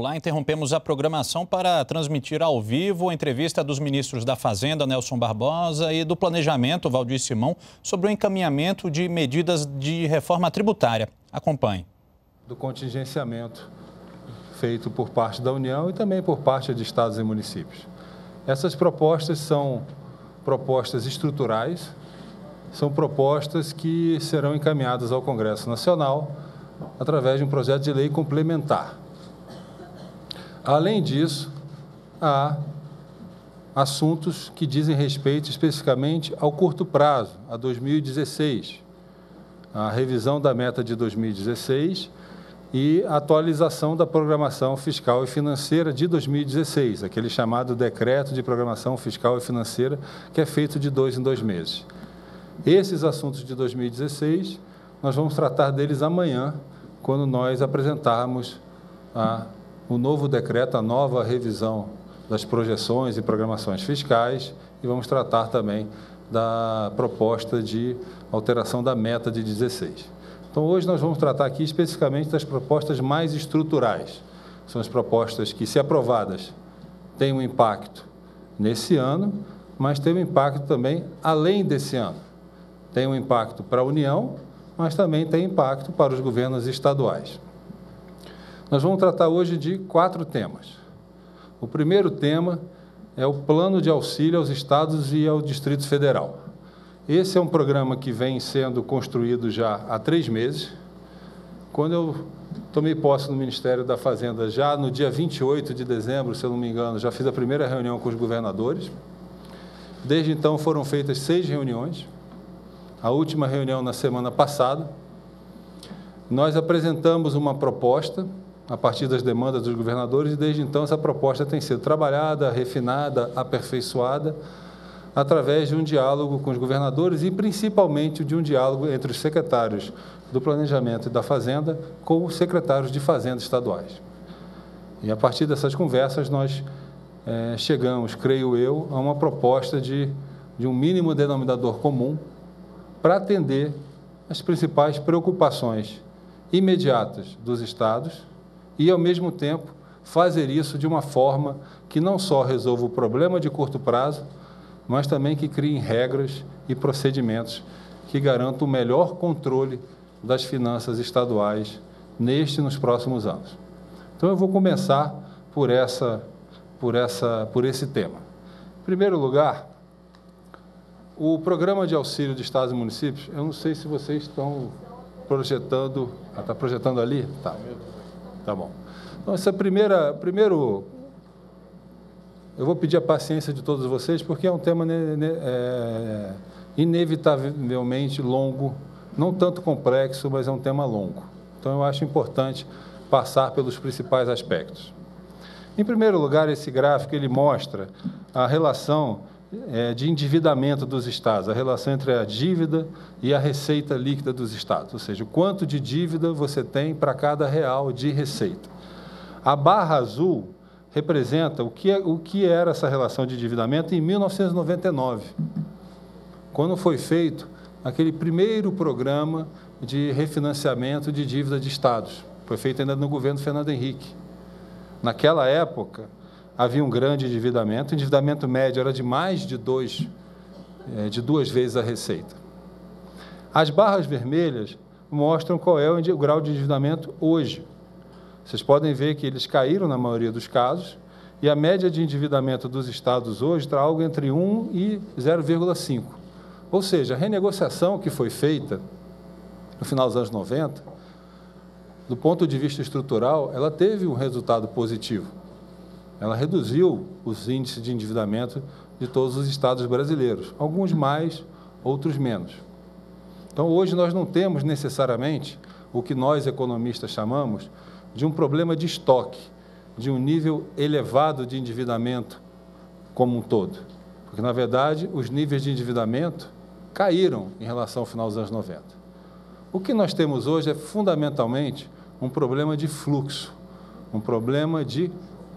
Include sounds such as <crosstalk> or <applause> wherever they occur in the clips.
Olá, interrompemos a programação para transmitir ao vivo a entrevista dos ministros da Fazenda, Nelson Barbosa, e do Planejamento, Valdir Simão, sobre o encaminhamento de medidas de reforma tributária. Acompanhe. Do contingenciamento feito por parte da União e também por parte de estados e municípios. Essas propostas são propostas estruturais, são propostas que serão encaminhadas ao Congresso Nacional através de um projeto de lei complementar. Além disso, há assuntos que dizem respeito especificamente ao curto prazo, a 2016, a revisão da meta de 2016 e a atualização da programação fiscal e financeira de 2016, aquele chamado decreto de programação fiscal e financeira, que é feito de dois em dois meses. Esses assuntos de 2016, nós vamos tratar deles amanhã, quando nós apresentarmos a o novo decreto, a nova revisão das projeções e programações fiscais e vamos tratar também da proposta de alteração da meta de 16. Então, hoje nós vamos tratar aqui especificamente das propostas mais estruturais. São as propostas que, se aprovadas, têm um impacto nesse ano, mas têm um impacto também além desse ano. Tem um impacto para a União, mas também tem impacto para os governos estaduais. Nós vamos tratar hoje de quatro temas. O primeiro tema é o plano de auxílio aos estados e ao Distrito Federal. Esse é um programa que vem sendo construído já há três meses. Quando eu tomei posse no Ministério da Fazenda, já no dia 28 de dezembro, se eu não me engano, já fiz a primeira reunião com os governadores. Desde então foram feitas seis reuniões. A última reunião na semana passada. Nós apresentamos uma proposta a partir das demandas dos governadores, e desde então essa proposta tem sido trabalhada, refinada, aperfeiçoada, através de um diálogo com os governadores e principalmente de um diálogo entre os secretários do Planejamento e da Fazenda com os secretários de Fazenda estaduais. E a partir dessas conversas nós é, chegamos, creio eu, a uma proposta de, de um mínimo denominador comum para atender as principais preocupações imediatas dos estados e, ao mesmo tempo, fazer isso de uma forma que não só resolva o problema de curto prazo, mas também que crie regras e procedimentos que garantam o melhor controle das finanças estaduais neste e nos próximos anos. Então eu vou começar por essa por essa por esse tema. Em primeiro lugar, o programa de auxílio de estados e municípios, eu não sei se vocês estão projetando, está projetando ali? Tá. Tá bom. Então, essa primeira, primeiro, eu vou pedir a paciência de todos vocês, porque é um tema é, inevitavelmente longo, não tanto complexo, mas é um tema longo. Então, eu acho importante passar pelos principais aspectos. Em primeiro lugar, esse gráfico ele mostra a relação é, de endividamento dos estados, a relação entre a dívida e a receita líquida dos estados, ou seja, o quanto de dívida você tem para cada real de receita. A barra azul representa o que, é, o que era essa relação de endividamento em 1999, quando foi feito aquele primeiro programa de refinanciamento de dívida de estados. Foi feito ainda no governo Fernando Henrique. Naquela época, havia um grande endividamento, o endividamento médio era de mais de, dois, é, de duas vezes a receita. As barras vermelhas mostram qual é o grau de endividamento hoje. Vocês podem ver que eles caíram na maioria dos casos, e a média de endividamento dos estados hoje está algo entre 1 e 0,5. Ou seja, a renegociação que foi feita no final dos anos 90, do ponto de vista estrutural, ela teve um resultado positivo ela reduziu os índices de endividamento de todos os estados brasileiros, alguns mais, outros menos. Então, hoje nós não temos necessariamente o que nós economistas chamamos de um problema de estoque, de um nível elevado de endividamento como um todo. Porque, na verdade, os níveis de endividamento caíram em relação ao final dos anos 90. O que nós temos hoje é fundamentalmente um problema de fluxo, um problema de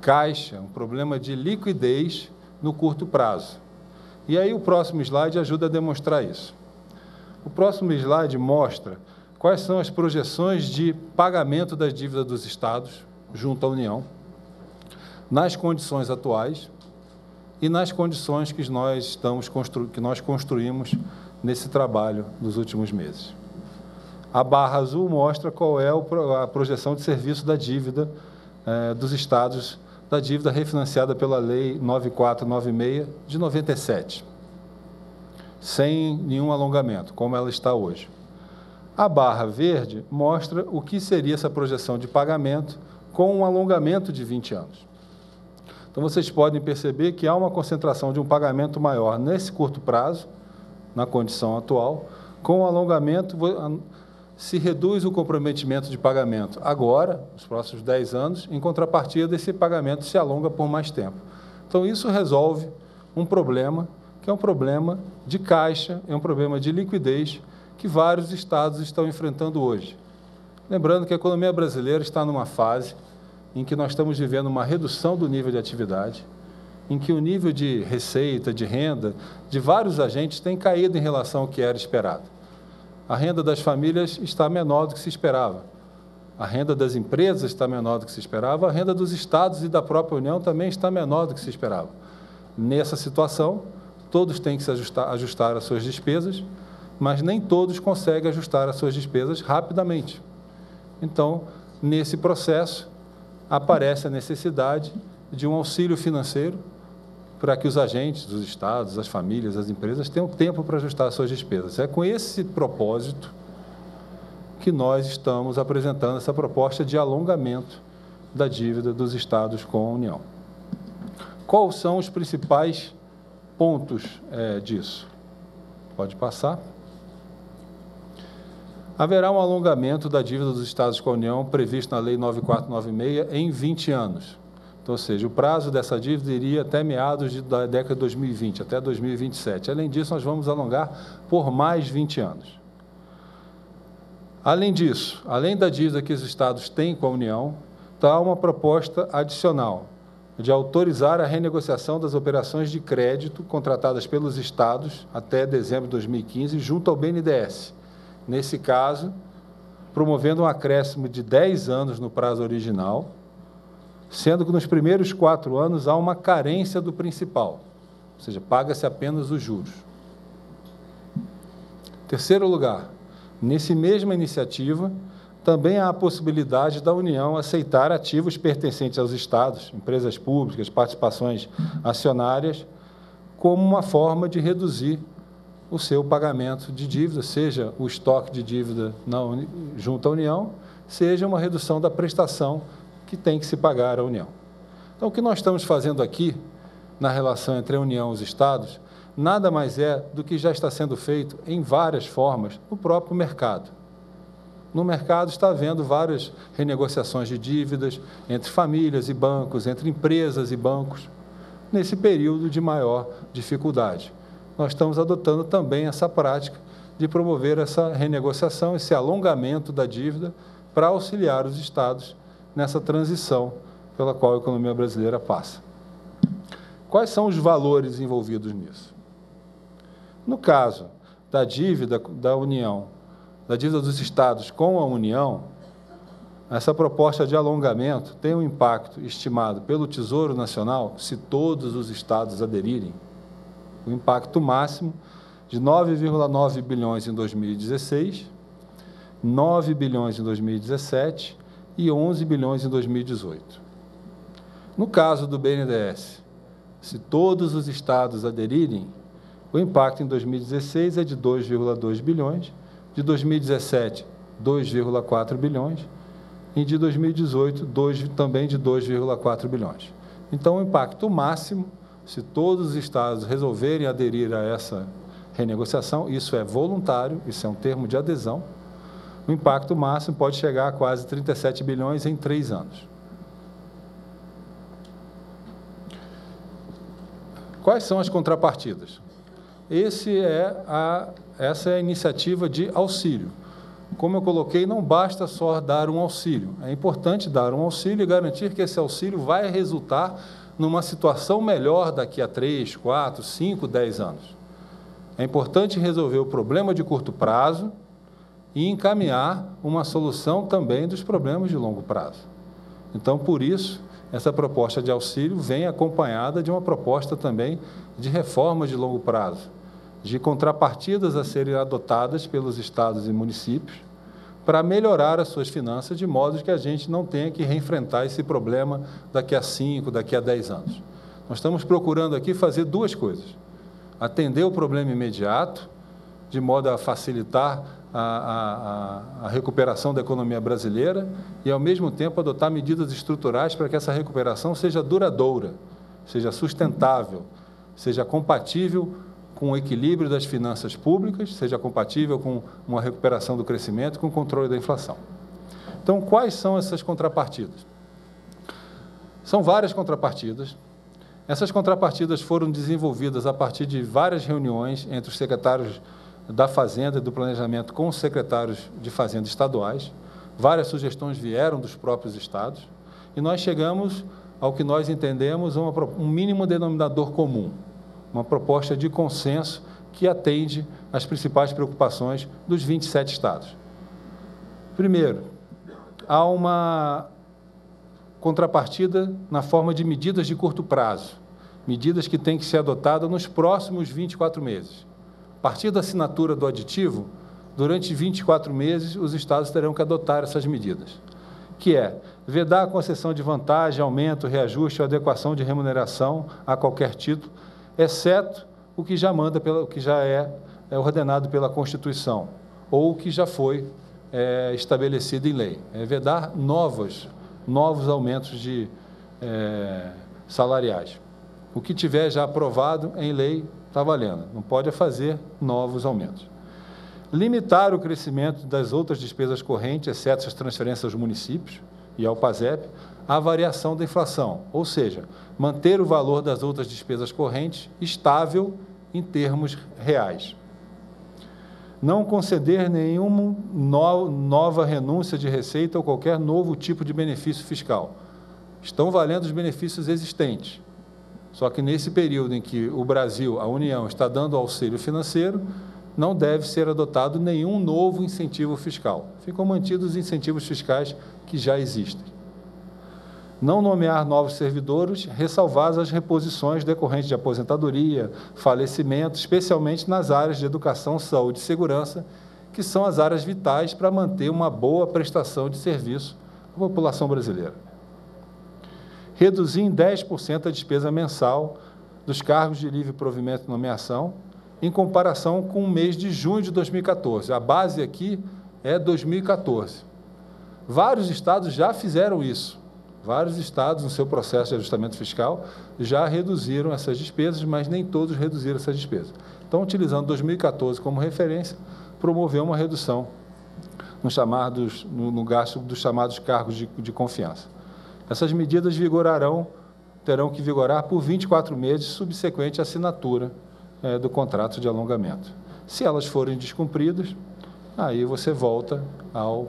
caixa, um problema de liquidez no curto prazo. E aí o próximo slide ajuda a demonstrar isso. O próximo slide mostra quais são as projeções de pagamento das dívidas dos estados junto à União. nas condições atuais e nas condições que nós, estamos constru que nós construímos nesse trabalho nos últimos meses. A barra azul mostra qual é a projeção de serviço da dívida eh, dos estados, da dívida refinanciada pela Lei 9496 de 97, sem nenhum alongamento, como ela está hoje. A barra verde mostra o que seria essa projeção de pagamento com um alongamento de 20 anos. Então, vocês podem perceber que há uma concentração de um pagamento maior nesse curto prazo, na condição atual, com o alongamento se reduz o comprometimento de pagamento agora, nos próximos 10 anos, em contrapartida desse pagamento se alonga por mais tempo. Então, isso resolve um problema que é um problema de caixa, é um problema de liquidez que vários estados estão enfrentando hoje. Lembrando que a economia brasileira está numa fase em que nós estamos vivendo uma redução do nível de atividade, em que o nível de receita, de renda, de vários agentes tem caído em relação ao que era esperado. A renda das famílias está menor do que se esperava. A renda das empresas está menor do que se esperava, a renda dos estados e da própria União também está menor do que se esperava. Nessa situação, todos têm que se ajustar, ajustar as suas despesas, mas nem todos conseguem ajustar as suas despesas rapidamente. Então, nesse processo, aparece a necessidade de um auxílio financeiro para que os agentes dos estados, as famílias, as empresas tenham tempo para ajustar as suas despesas. É com esse propósito que nós estamos apresentando essa proposta de alongamento da dívida dos estados com a União. Quais são os principais pontos é, disso? Pode passar. Haverá um alongamento da dívida dos Estados com a União previsto na Lei 9496 em 20 anos. Então, ou seja, o prazo dessa dívida iria até meados de, da década de 2020, até 2027. Além disso, nós vamos alongar por mais 20 anos. Além disso, além da dívida que os Estados têm com a União, está uma proposta adicional de autorizar a renegociação das operações de crédito contratadas pelos Estados até dezembro de 2015 junto ao BNDES nesse caso, promovendo um acréscimo de 10 anos no prazo original, sendo que nos primeiros quatro anos há uma carência do principal, ou seja, paga-se apenas os juros. Terceiro lugar, nesse mesma iniciativa, também há a possibilidade da União aceitar ativos pertencentes aos Estados, empresas públicas, participações acionárias, como uma forma de reduzir o seu pagamento de dívida, seja o estoque de dívida na, junto à União, seja uma redução da prestação que tem que se pagar à União. Então, o que nós estamos fazendo aqui, na relação entre a União e os Estados, nada mais é do que já está sendo feito em várias formas no próprio mercado. No mercado está havendo várias renegociações de dívidas entre famílias e bancos, entre empresas e bancos, nesse período de maior dificuldade nós estamos adotando também essa prática de promover essa renegociação, esse alongamento da dívida para auxiliar os estados nessa transição pela qual a economia brasileira passa. Quais são os valores envolvidos nisso? No caso da dívida da União, da dívida dos estados com a União, essa proposta de alongamento tem um impacto estimado pelo Tesouro Nacional, se todos os estados aderirem, o impacto máximo de 9,9 bilhões em 2016, 9 bilhões em 2017 e 11 bilhões em 2018. No caso do BNDES, se todos os estados aderirem, o impacto em 2016 é de 2,2 bilhões, de 2017, 2,4 bilhões, e de 2018, 2, também de 2,4 bilhões. Então, o impacto máximo se todos os estados resolverem aderir a essa renegociação, isso é voluntário, isso é um termo de adesão, o impacto máximo pode chegar a quase 37 bilhões em três anos. Quais são as contrapartidas? Esse é a, essa é a iniciativa de auxílio. Como eu coloquei, não basta só dar um auxílio. É importante dar um auxílio e garantir que esse auxílio vai resultar numa situação melhor daqui a 3, 4, 5, 10 anos. É importante resolver o problema de curto prazo e encaminhar uma solução também dos problemas de longo prazo. Então, por isso, essa proposta de auxílio vem acompanhada de uma proposta também de reforma de longo prazo, de contrapartidas a serem adotadas pelos estados e municípios para melhorar as suas finanças, de modo que a gente não tenha que reenfrentar esse problema daqui a 5, daqui a 10 anos. Nós estamos procurando aqui fazer duas coisas: atender o problema imediato, de modo a facilitar a, a, a, recuperação da economia brasileira e, ao mesmo tempo, adotar medidas estruturais para que essa recuperação seja duradoura, seja sustentável, seja compatível com o equilíbrio das finanças públicas, seja compatível com uma recuperação do crescimento, com o controle da inflação. Então, quais são essas contrapartidas? São várias contrapartidas. Essas contrapartidas foram desenvolvidas a partir de várias reuniões entre os secretários da Fazenda e do Planejamento com os secretários de Fazenda estaduais. Várias sugestões vieram dos próprios estados e nós chegamos ao que nós entendemos uma, um mínimo denominador comum, uma proposta de consenso que atende às principais preocupações dos 27 estados. Primeiro, há uma contrapartida na forma de medidas de curto prazo, medidas que têm que ser adotadas nos próximos 24 meses partir da assinatura do aditivo, durante 24 meses, os estados terão que adotar essas medidas, que é vedar a concessão de vantagem, aumento, reajuste ou adequação de remuneração a qualquer título, exceto o que já manda pela, o que já é, é ordenado pela Constituição ou o que já foi é, estabelecido em lei. É vedar novos, novos aumentos de é, salariais. O que tiver já aprovado em lei está valendo. Não pode fazer novos aumentos. Limitar o crescimento das outras despesas correntes, exceto as transferências aos municípios e ao PASEP, à variação da inflação, ou seja, manter o valor das outras despesas correntes estável em termos reais. Não conceder nenhuma no, nova renúncia de receita ou qualquer novo tipo de benefício fiscal. Estão valendo os benefícios existentes. Só que nesse período em que o Brasil, a União, está dando auxílio financeiro, não deve ser adotado nenhum novo incentivo fiscal. Ficam mantidos os incentivos fiscais que já existem. Não nomear novos servidores, ressalvadas as reposições decorrentes de aposentadoria, falecimento, especialmente nas áreas de educação, saúde e segurança, que são as áreas vitais para manter uma boa prestação de serviço à população brasileira reduzir em 10% a despesa mensal dos cargos de livre provimento e nomeação, em comparação com o mês de junho de 2014. A base aqui é 2014. Vários estados já fizeram isso. Vários estados, no seu processo de ajustamento fiscal, já reduziram essas despesas, mas nem todos reduziram essas despesas. Então, utilizando 2014 como referência, promoveu uma redução no, chamados, no, no gasto dos chamados cargos de, de confiança. Essas medidas vigorarão, terão que vigorar por 24 meses subsequente à assinatura é, do contrato de alongamento. Se elas forem descumpridas, aí você volta ao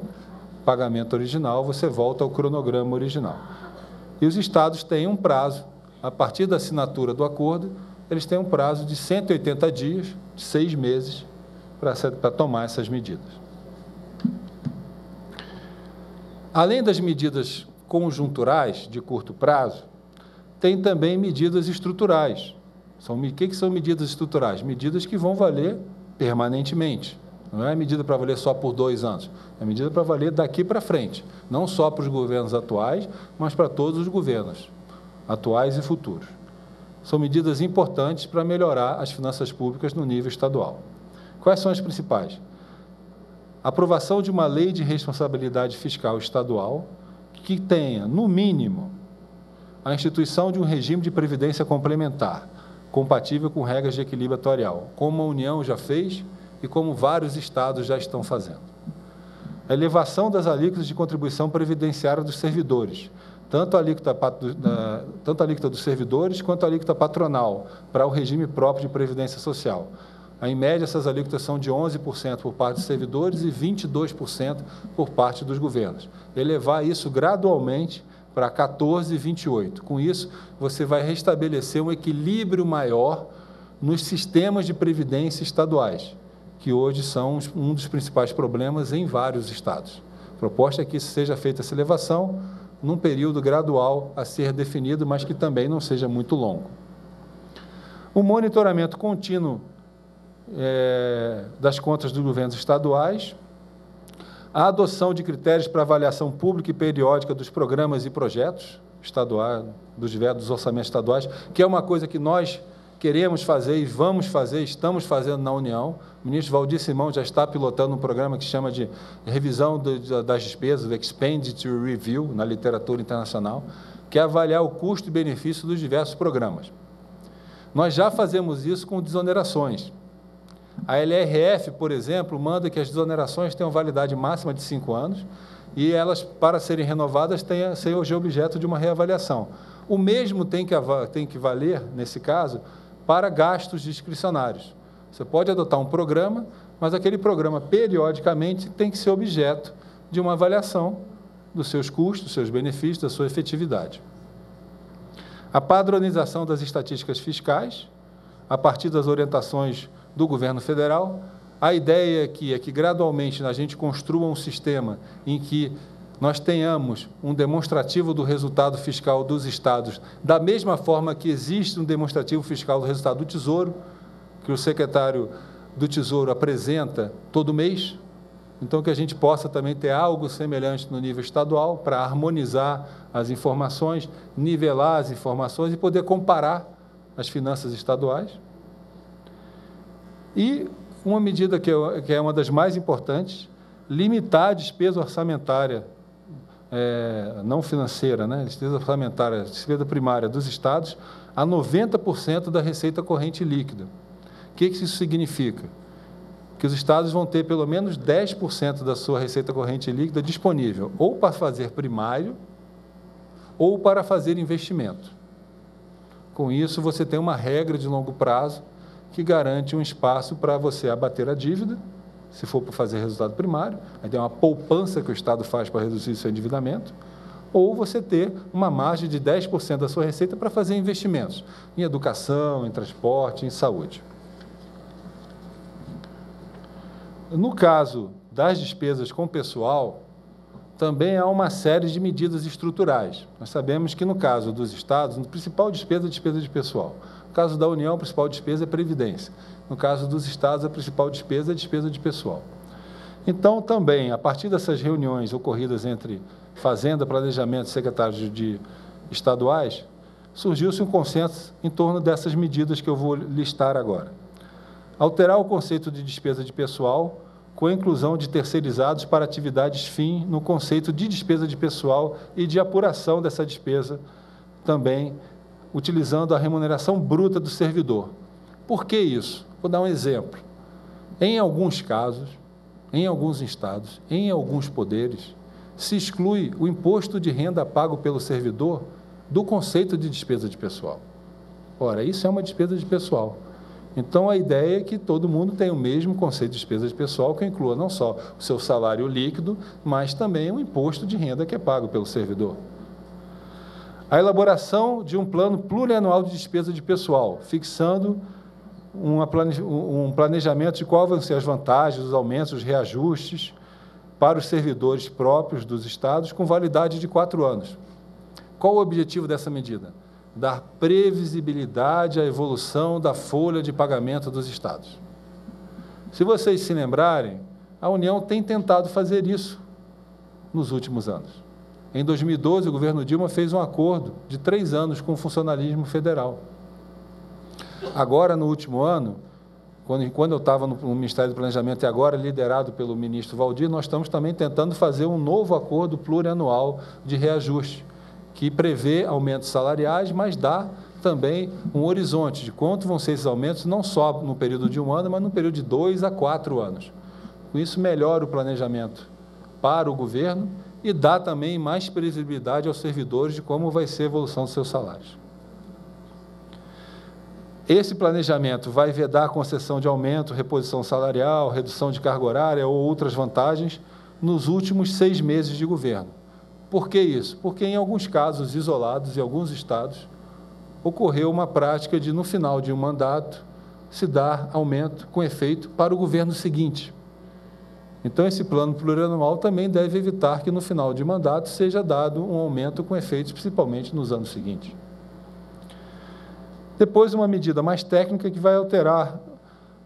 pagamento original, você volta ao cronograma original. E os estados têm um prazo, a partir da assinatura do acordo, eles têm um prazo de 180 dias, seis meses, para tomar essas medidas. Além das medidas conjunturais de curto prazo, tem também medidas estruturais. São, o que, que são medidas estruturais? Medidas que vão valer permanentemente. Não é medida para valer só por dois anos, é medida para valer daqui para frente, não só para os governos atuais, mas para todos os governos, atuais e futuros. São medidas importantes para melhorar as finanças públicas no nível estadual. Quais são as principais? Aprovação de uma lei de responsabilidade fiscal estadual, que tenha, no mínimo, a instituição de um regime de previdência complementar, compatível com regras de equilíbrio atuarial, como a União já fez e como vários estados já estão fazendo. A elevação das alíquotas de contribuição previdenciária dos servidores, tanto a alíquota, tanto a alíquota dos servidores quanto a alíquota patronal, para o regime próprio de previdência social. Em média, essas alíquotas são de 11% por parte dos servidores e 22% por parte dos governos. Elevar isso gradualmente para 14 e 28. Com isso, você vai restabelecer um equilíbrio maior nos sistemas de previdência estaduais, que hoje são um dos principais problemas em vários estados. A proposta é que seja feita essa elevação, num período gradual a ser definido, mas que também não seja muito longo. O monitoramento contínuo é, das contas dos governos estaduais, a adoção de critérios para avaliação pública e periódica dos programas e projetos estaduais, dos diversos orçamentos estaduais, que é uma coisa que nós queremos fazer e vamos fazer, estamos fazendo na União. O ministro Valdir Simão já está pilotando um programa que chama de revisão das despesas, o Expenditure Review, na literatura internacional, que é avaliar o custo e benefício dos diversos programas. Nós já fazemos isso com desonerações. A LRF, por exemplo, manda que as desonerações tenham validade máxima de cinco anos e elas, para serem renovadas, tenham, sejam objeto de uma reavaliação. O mesmo tem que, tem que valer, nesse caso, para gastos discricionários. Você pode adotar um programa, mas aquele programa, periodicamente, tem que ser objeto de uma avaliação dos seus custos, dos seus benefícios, da sua efetividade. A padronização das estatísticas fiscais, a partir das orientações do governo federal. A ideia aqui é que, gradualmente, a gente construa um sistema em que nós tenhamos um demonstrativo do resultado fiscal dos estados, da mesma forma que existe um demonstrativo fiscal do resultado do Tesouro, que o secretário do Tesouro apresenta todo mês. Então, que a gente possa também ter algo semelhante no nível estadual para harmonizar as informações, nivelar as informações e poder comparar as finanças estaduais. E uma medida que é uma das mais importantes, limitar a despesa orçamentária é, não financeira, né, despesa orçamentária, despesa primária dos estados, a 90% da receita corrente líquida. O que, que isso significa? Que os estados vão ter pelo menos 10% da sua receita corrente líquida disponível, ou para fazer primário, ou para fazer investimento. Com isso, você tem uma regra de longo prazo que garante um espaço para você abater a dívida se for para fazer resultado primário, aí tem uma poupança que o Estado faz para reduzir seu endividamento, ou você ter uma margem de 10% da sua receita para fazer investimentos em educação, em transporte, em saúde. No caso das despesas com pessoal, também há uma série de medidas estruturais. Nós sabemos que no caso dos estados, a principal despesa é a despesa de pessoal. Caso da União, a principal despesa é previdência. No caso dos estados, a principal despesa é despesa de pessoal. Então, também, a partir dessas reuniões ocorridas entre Fazenda, Planejamento e secretários de estaduais, surgiu-se um consenso em torno dessas medidas que eu vou listar agora. Alterar o conceito de despesa de pessoal com a inclusão de terceirizados para atividades fim no conceito de despesa de pessoal e de apuração dessa despesa também utilizando a remuneração bruta do servidor. Por que isso? Vou dar um exemplo. Em alguns casos, em alguns estados, em alguns poderes, se exclui o imposto de renda pago pelo servidor do conceito de despesa de pessoal. Ora, isso é uma despesa de pessoal. Então, a ideia é que todo mundo tenha o mesmo conceito de despesa de pessoal, que inclua não só o seu salário líquido, mas também o imposto de renda que é pago pelo servidor. A elaboração de um plano plurianual de despesa de pessoal, fixando um planejamento de quais vão ser as vantagens, os aumentos, os reajustes para os servidores próprios dos estados com validade de quatro anos. Qual o objetivo dessa medida? Dar previsibilidade à evolução da folha de pagamento dos estados. Se vocês se lembrarem, a União tem tentado fazer isso nos últimos anos. Em 2012, o governo Dilma fez um acordo de três anos com o funcionalismo federal Agora, no último ano, quando, quando eu estava no, no, Ministério do Planejamento e agora liderado pelo ministro Valdir, nós estamos também tentando fazer um novo acordo plurianual de reajuste, que prevê aumentos salariais, mas dá também um horizonte de quanto vão ser esses aumentos, não só no período de um ano, mas no período de dois a quatro anos. Com isso, melhora o planejamento para o governo e dá também mais previsibilidade aos servidores de como vai ser a evolução dos seus salários. Esse planejamento vai vedar a concessão de aumento, reposição salarial, redução de carga horária ou outras vantagens nos últimos seis meses de governo. Por que isso? Porque, em alguns casos isolados, em alguns estados, ocorreu uma prática de, no final de um mandato, se dar aumento com efeito para o governo seguinte. Então, esse plano plurianual também deve evitar que no final de mandato seja dado um aumento com efeitos principalmente nos anos seguintes. Depois, uma medida mais técnica que vai alterar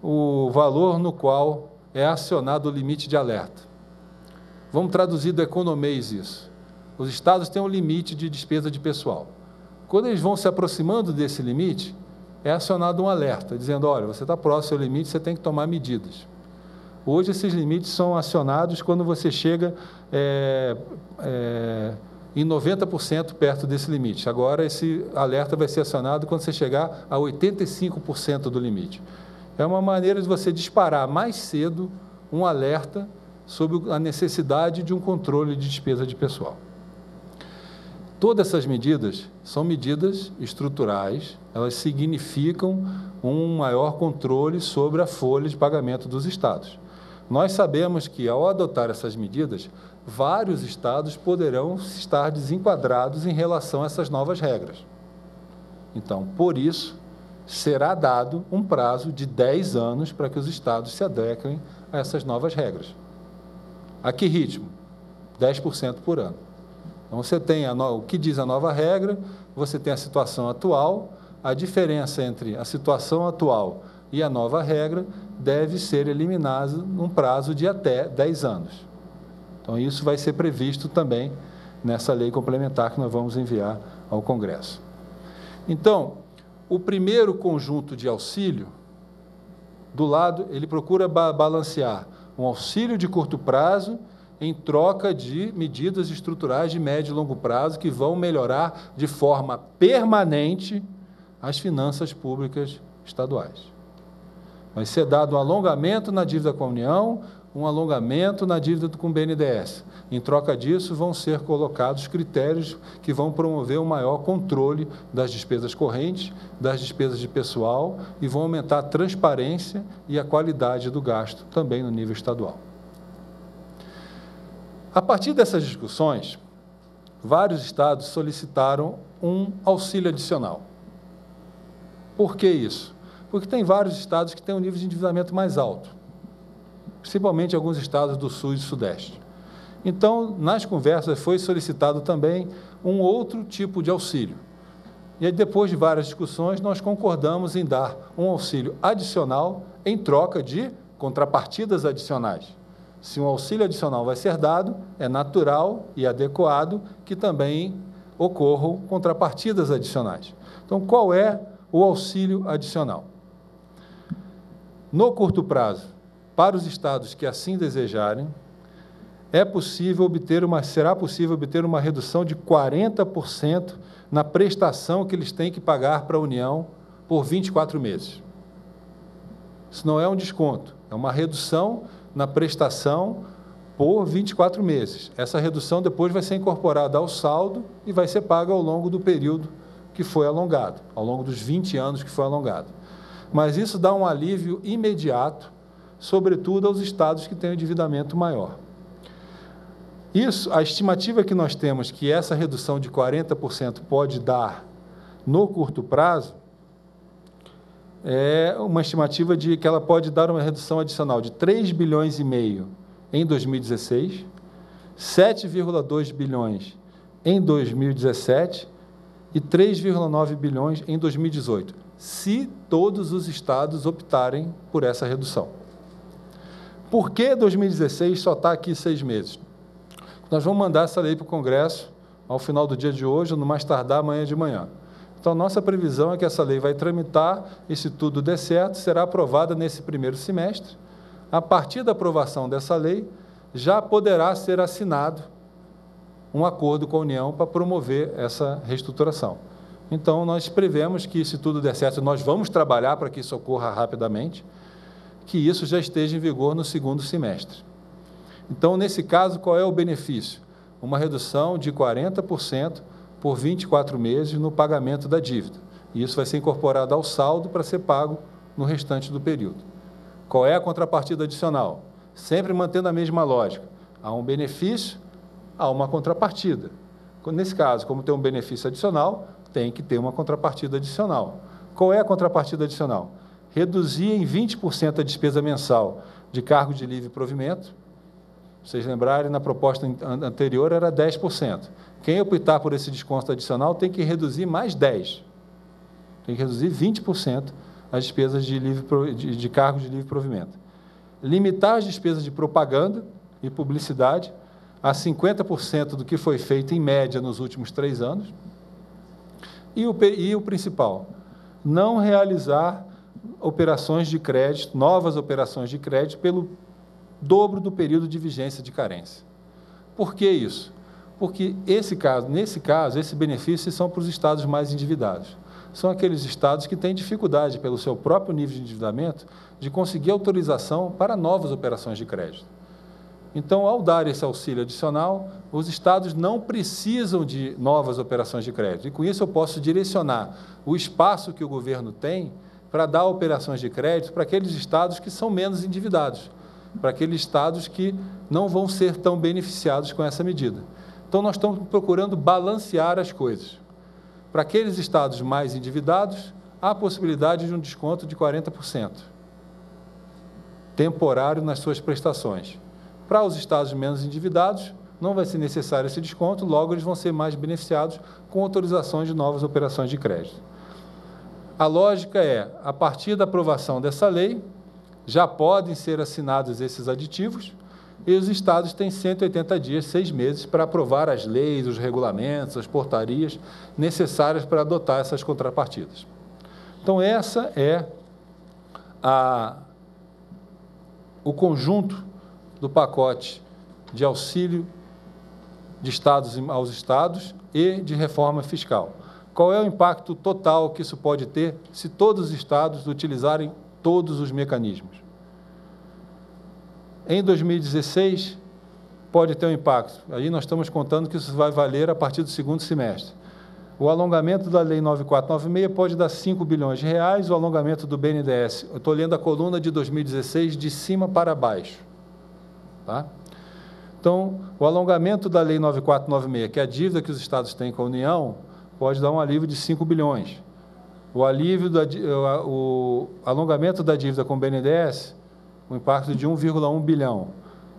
o valor no qual é acionado o limite de alerta. Vamos traduzir do economês isso. Os estados têm um limite de despesa de pessoal. Quando eles vão se aproximando desse limite, é acionado um alerta, dizendo: olha, você está próximo ao limite, você tem que tomar medidas. Hoje, esses limites são acionados quando você chega é, é, em 90% perto desse limite. Agora, esse alerta vai ser acionado quando você chegar a 85% do limite. É uma maneira de você disparar mais cedo um alerta sobre a necessidade de um controle de despesa de pessoal. Todas essas medidas são medidas estruturais, elas significam um maior controle sobre a folha de pagamento dos estados. Nós sabemos que, ao adotar essas medidas, vários estados poderão estar desenquadrados em relação a essas novas regras. Então, por isso, será dado um prazo de 10 anos para que os estados se adequem a essas novas regras. A que ritmo? 10% por ano. Então, você tem no... o que diz a nova regra, você tem a situação atual, a diferença entre a situação atual e a nova regra deve ser eliminada num prazo de até 10 anos. Então, isso vai ser previsto também nessa lei complementar que nós vamos enviar ao Congresso. Então, o primeiro conjunto de auxílio, do lado, ele procura ba balancear um auxílio de curto prazo em troca de medidas estruturais de médio e longo prazo que vão melhorar de forma permanente as finanças públicas estaduais. Vai ser dado um alongamento na dívida com a União, um alongamento na dívida com o BNDES. Em troca disso, vão ser colocados critérios que vão promover um maior controle das despesas correntes, das despesas de pessoal e vão aumentar a transparência e a qualidade do gasto também no nível estadual. A partir dessas discussões, vários estados solicitaram um auxílio adicional. Por que isso? Porque tem vários estados que têm um nível de endividamento mais alto, principalmente alguns estados do Sul e Sudeste. Então, nas conversas foi solicitado também um outro tipo de auxílio. E aí, depois de várias discussões, nós concordamos em dar um auxílio adicional em troca de contrapartidas adicionais. Se um auxílio adicional vai ser dado, é natural e adequado que também ocorram contrapartidas adicionais. Então, qual é o auxílio adicional? No curto prazo, para os estados que assim desejarem, é possível obter uma, será possível obter uma redução de 40% na prestação que eles têm que pagar para a União por 24 meses. Isso não é um desconto, é uma redução na prestação por 24 meses. Essa redução depois vai ser incorporada ao saldo e vai ser paga ao longo do período que foi alongado, ao longo dos 20 anos que foi alongado mas isso dá um alívio imediato, sobretudo aos estados que têm um endividamento maior. Isso, a estimativa que nós temos que essa redução de 40% pode dar no curto prazo é uma estimativa de que ela pode dar uma redução adicional de 3 bilhões e meio em 2016, 7,2 bilhões em 2017 e 3,9 bilhões em 2018 se todos os estados optarem por essa redução. Por que 2016 só está aqui seis meses? Nós vamos mandar essa lei para o Congresso ao final do dia de hoje, no mais tardar amanhã de manhã. Então, nossa previsão é que essa lei vai tramitar e, se tudo der certo, será aprovada nesse primeiro semestre. A partir da aprovação dessa lei, já poderá ser assinado um acordo com a União para promover essa reestruturação. Então, nós prevemos que, se tudo der certo, nós vamos trabalhar para que isso ocorra rapidamente, que isso já esteja em vigor no segundo semestre. Então, nesse caso, qual é o benefício? Uma redução de 40% por 24 meses no pagamento da dívida. E isso vai ser incorporado ao saldo para ser pago no restante do período. Qual é a contrapartida adicional? Sempre mantendo a mesma lógica. Há um benefício, há uma contrapartida. Nesse caso, como tem um benefício adicional, tem que ter uma contrapartida adicional. Qual é a contrapartida adicional? Reduzir em 20% a despesa mensal de cargo de livre provimento vocês lembrarem, na proposta anterior era 10%. Quem optar por esse desconto adicional tem que reduzir mais 10%. Tem que reduzir 20% as despesas de, livre, de, de cargos de livre provimento. Limitar as despesas de propaganda e publicidade a 50% do que foi feito em média nos últimos três anos. E o, e o principal, não realizar operações de crédito, novas operações de crédito, pelo dobro do período de vigência de carência. Por que isso? Porque esse caso, nesse caso, esses benefícios são para os estados mais endividados. São aqueles estados que têm dificuldade, pelo seu próprio nível de endividamento, de conseguir autorização para novas operações de crédito. Então, ao dar esse auxílio adicional, os estados não precisam de novas operações de crédito. E com isso eu posso direcionar o espaço que o governo tem para dar operações de crédito para aqueles estados que são menos endividados para aqueles estados que não vão ser tão beneficiados com essa medida. Então, nós estamos procurando balancear as coisas. Para aqueles estados mais endividados, há a possibilidade de um desconto de 40%, temporário nas suas prestações. Para os estados menos endividados, não vai ser necessário esse desconto, logo eles vão ser mais beneficiados com autorizações de novas operações de crédito. A lógica é, a partir da aprovação dessa lei, já podem ser assinados esses aditivos e os estados têm 180 dias, seis meses, para aprovar as leis, os regulamentos, as portarias necessárias para adotar essas contrapartidas. Então, essa é a, o conjunto do pacote de auxílio de estados aos estados e de reforma fiscal. Qual é o impacto total que isso pode ter se todos os estados utilizarem todos os mecanismos. Em 2016, pode ter um impacto. Aí nós estamos contando que isso vai valer a partir do segundo semestre. O alongamento da Lei 9496 pode dar 5 bilhões de reais, o alongamento do BNDES, eu estou lendo a coluna de 2016 de cima para baixo. Tá? Então, o alongamento da Lei 9496, que é a dívida que os estados têm com a União, pode dar um alívio de 5 bilhões o alívio da, o alongamento da dívida com o BNDES, o impacto de 1,1 bilhão,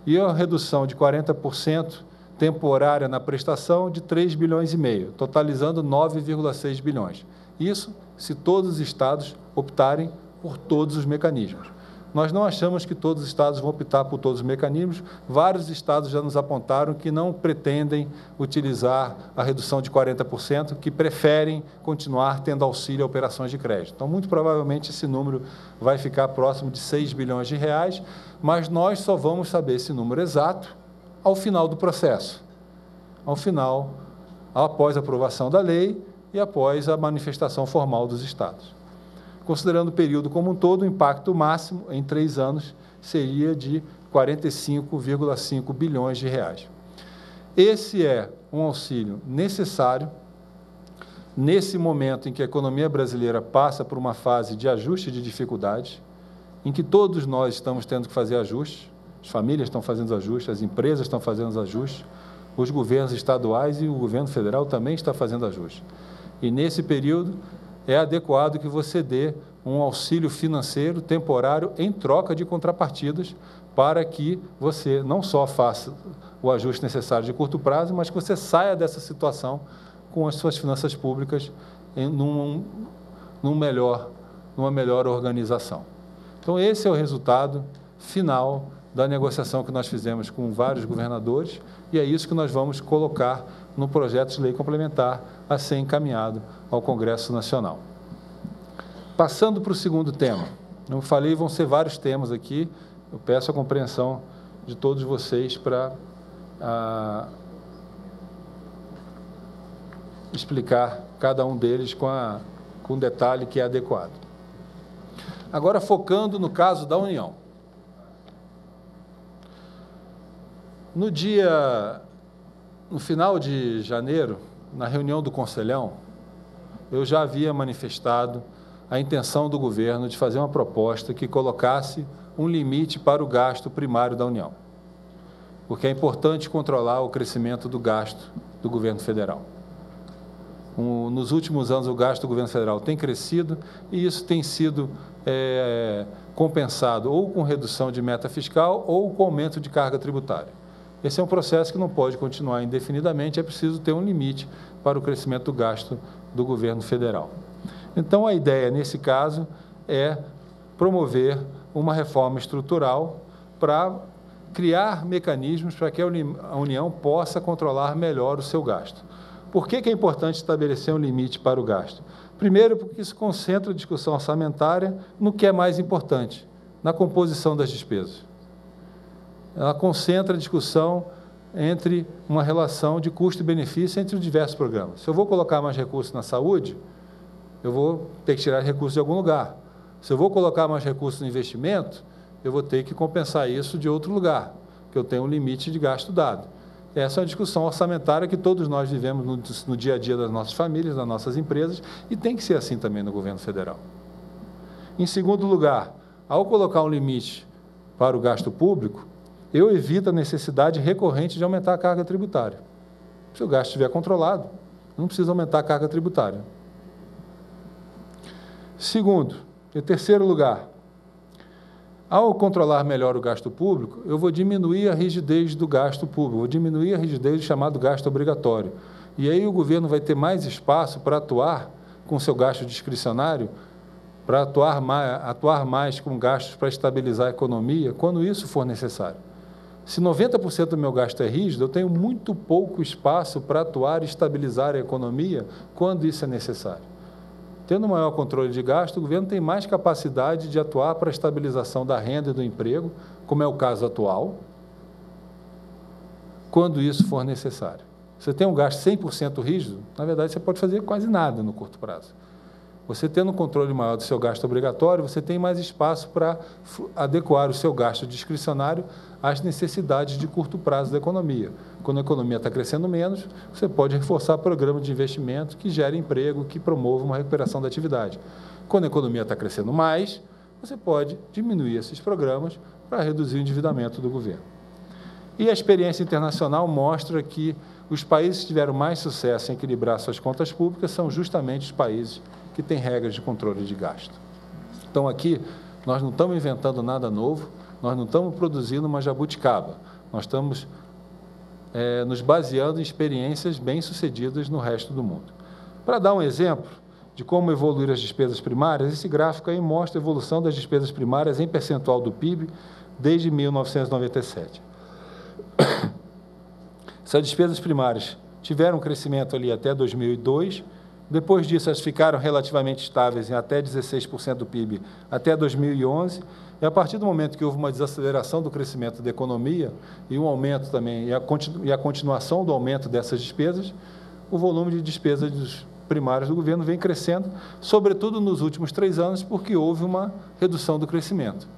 e a redução de 40% temporária na prestação de 3 bilhões e meio, totalizando 9,6 bilhões. Isso se todos os estados optarem por todos os mecanismos. Nós não achamos que todos os estados vão optar por todos os mecanismos. Vários estados já nos apontaram que não pretendem utilizar a redução de 40%, que preferem continuar tendo auxílio a operações de crédito. Então, muito provavelmente, esse número vai ficar próximo de 6 bilhões de reais, mas nós só vamos saber esse número exato ao final do processo. Ao final, após a aprovação da lei e após a manifestação formal dos estados. Considerando o período como um todo, o impacto máximo em três anos seria de 45,5 bilhões de reais. Esse é um auxílio necessário nesse momento em que a economia brasileira passa por uma fase de ajuste de dificuldades, em que todos nós estamos tendo que fazer ajustes, as famílias estão fazendo ajustes, as empresas estão fazendo ajustes, os governos estaduais e o governo federal também está fazendo ajustes. E nesse período, é adequado que você dê um auxílio financeiro temporário em troca de contrapartidas para que você não só faça o ajuste necessário de curto prazo, mas que você saia dessa situação com as suas finanças públicas em num, num melhor, numa melhor organização. Então, esse é o resultado final da negociação que nós fizemos com vários governadores e é isso que nós vamos colocar no projeto de lei complementar a ser encaminhado ao Congresso Nacional. Passando para o segundo tema, eu falei, vão ser vários temas aqui, eu peço a compreensão de todos vocês para ah, explicar cada um deles com, a, com detalhe que é adequado. Agora, focando no caso da União. No dia, no final de janeiro, na reunião do Conselhão, eu já havia manifestado a intenção do governo de fazer uma proposta que colocasse um limite para o gasto primário da União. Porque é importante controlar o crescimento do gasto do governo federal. Um, nos últimos anos, o gasto do governo federal tem crescido e isso tem sido é, compensado ou com redução de meta fiscal ou com aumento de carga tributária. Esse é um processo que não pode continuar indefinidamente, é preciso ter um limite para o crescimento do gasto do governo federal. Então, a ideia, nesse caso, é promover uma reforma estrutural para criar mecanismos para que a União possa controlar melhor o seu gasto. Por que, é importante estabelecer um limite para o gasto? Primeiro, porque isso concentra a discussão orçamentária no que é mais importante, na composição das despesas. Ela concentra a discussão entre uma relação de custo e benefício entre os diversos programas. Se eu vou colocar mais recursos na saúde, eu vou ter que tirar recursos de algum lugar. Se eu vou colocar mais recursos no investimento, eu vou ter que compensar isso de outro lugar, que eu tenho um limite de gasto dado. Essa é uma discussão orçamentária que todos nós vivemos no, no dia a dia das nossas famílias, das nossas empresas, e tem que ser assim também no governo federal. Em segundo lugar, ao colocar um limite para o gasto público, eu evito a necessidade recorrente de aumentar a carga tributária. Se o gasto estiver controlado, não precisa aumentar a carga tributária. Segundo, em terceiro lugar, ao controlar melhor o gasto público, eu vou diminuir a rigidez do gasto público, vou diminuir a rigidez do chamado gasto obrigatório. E aí o governo vai ter mais espaço para atuar com seu gasto discricionário, para atuar mais, atuar mais com gastos para estabilizar a economia, quando isso for necessário. Se 90% do meu gasto é rígido, eu tenho muito pouco espaço para atuar e estabilizar a economia quando isso é necessário. Tendo maior controle de gasto, o governo tem mais capacidade de atuar para a estabilização da renda e do emprego, como é o caso atual, quando isso for necessário. Você tem um gasto 100% rígido, na verdade você pode fazer quase nada no curto prazo. Você tendo um controle maior do seu gasto obrigatório, você tem mais espaço para adequar o seu gasto discricionário às necessidades de curto prazo da economia. Quando a economia está crescendo menos, você pode reforçar programas de investimento que gerem emprego, que promovam uma recuperação da atividade. Quando a economia está crescendo mais, você pode diminuir esses programas para reduzir o endividamento do governo. E a experiência internacional mostra que os países que tiveram mais sucesso em equilibrar suas contas públicas são justamente os países que tem regras de controle de gasto. Então, aqui, nós não estamos inventando nada novo, nós não estamos produzindo uma jabuticaba, nós estamos é, nos baseando em experiências bem-sucedidas no resto do mundo. Para dar um exemplo de como evoluir as despesas primárias, esse gráfico aí mostra a evolução das despesas primárias em percentual do PIB desde 1997. Essas <coughs> despesas primárias tiveram um crescimento ali até 2002, depois disso, elas ficaram relativamente estáveis em até 16% do PIB até 2011. E a partir do momento que houve uma desaceleração do crescimento da economia e um aumento também, e a, continu, e a continuação do aumento dessas despesas, o volume de despesas dos primários do governo vem crescendo, sobretudo nos últimos três anos, porque houve uma redução do crescimento.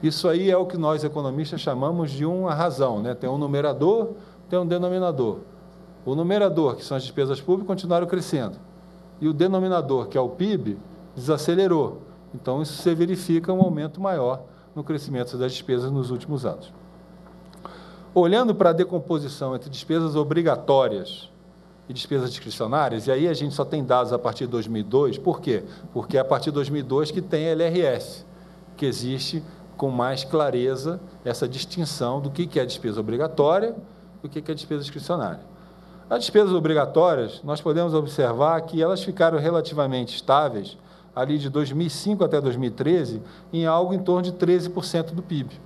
Isso aí é o que nós economistas chamamos de uma razão, né? tem um numerador, tem um denominador. O numerador, que são as despesas públicas, continuaram crescendo. E o denominador, que é o PIB, desacelerou. Então, isso se verifica um aumento maior no crescimento das despesas nos últimos anos. Olhando para a decomposição entre despesas obrigatórias e despesas discricionárias, e aí a gente só tem dados a partir de 2002, por quê? Porque é a partir de 2002 que tem a LRS, que existe com mais clareza essa distinção do que é despesa obrigatória e o que é despesa discricionária. As despesas obrigatórias, nós podemos observar que elas ficaram relativamente estáveis ali de 2005 até 2013 em algo em torno de 13% do PIB.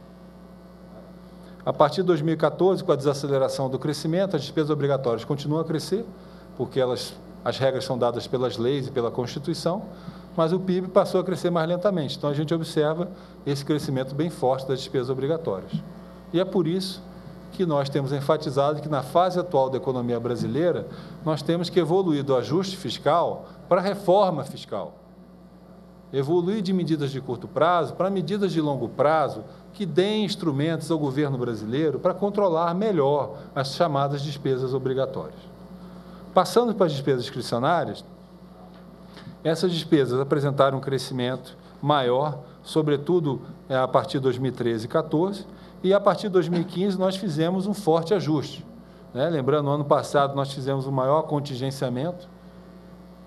A partir de 2014, com a desaceleração do crescimento, as despesas obrigatórias continuam a crescer, porque elas, as regras são dadas pelas leis e pela Constituição, mas o PIB passou a crescer mais lentamente. Então, a gente observa esse crescimento bem forte das despesas obrigatórias. E é por isso que nós temos enfatizado que na fase atual da economia brasileira, nós temos que evoluir do ajuste fiscal para a reforma fiscal. Evoluir de medidas de curto prazo para medidas de longo prazo que deem instrumentos ao governo brasileiro para controlar melhor as chamadas despesas obrigatórias. Passando para as despesas discricionárias, essas despesas apresentaram um crescimento maior, sobretudo eh, a partir de 2013 e 2014, e a partir de 2015 nós fizemos um forte ajuste. Né? Lembrando, no ano passado nós fizemos o maior contingenciamento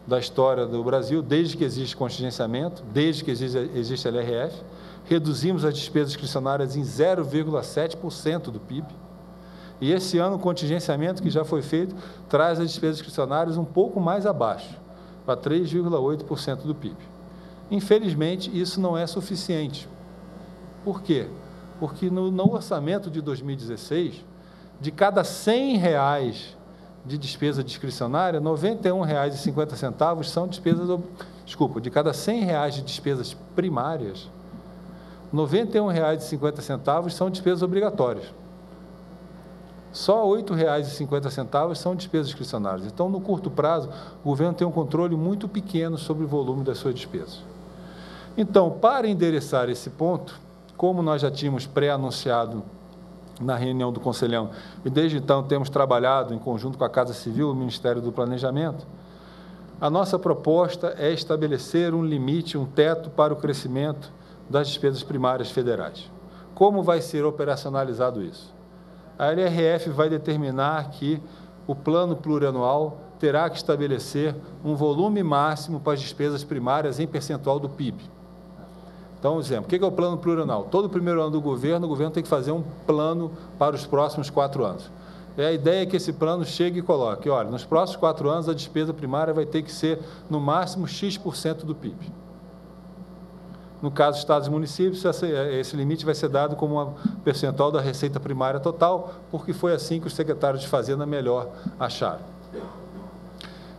da história do Brasil, desde que existe contingenciamento, desde que existe, existe LRF. Reduzimos as despesas discricionárias em 0,7% do PIB. E esse ano o contingenciamento que já foi feito traz as despesas discricionárias um pouco mais abaixo, para 3,8% do PIB. Infelizmente, isso não é suficiente. Por quê? Porque no, no orçamento de 2016, de cada 100 reais de despesa discricionária, R$ 91,50 são despesas, desculpa, de cada 100 reais de despesas primárias, R$ 91,50 são despesas obrigatórias. Só R$ 8,50 são despesas discricionárias. Então, no curto prazo, o governo tem um controle muito pequeno sobre o volume das suas despesas. Então, para endereçar esse ponto, como nós já tínhamos pré-anunciado na reunião do Conselhão, e desde então temos trabalhado em conjunto com a Casa Civil, o Ministério do Planejamento, a nossa proposta é estabelecer um limite, um teto para o crescimento das despesas primárias federais. Como vai ser operacionalizado isso? A LRF vai determinar que o plano plurianual terá que estabelecer um volume máximo para as despesas primárias em percentual do PIB. Então, exemplo, o que é o plano plurianual? Todo primeiro ano do governo, o governo tem que fazer um plano para os próximos quatro anos. É a ideia é que esse plano chegue e coloque, olha, nos próximos quatro anos a despesa primária vai ter que ser no máximo X% do PIB. No caso dos estados e municípios, esse limite vai ser dado como uma percentual da receita primária total, porque foi assim que os secretários de Fazenda melhor acharam.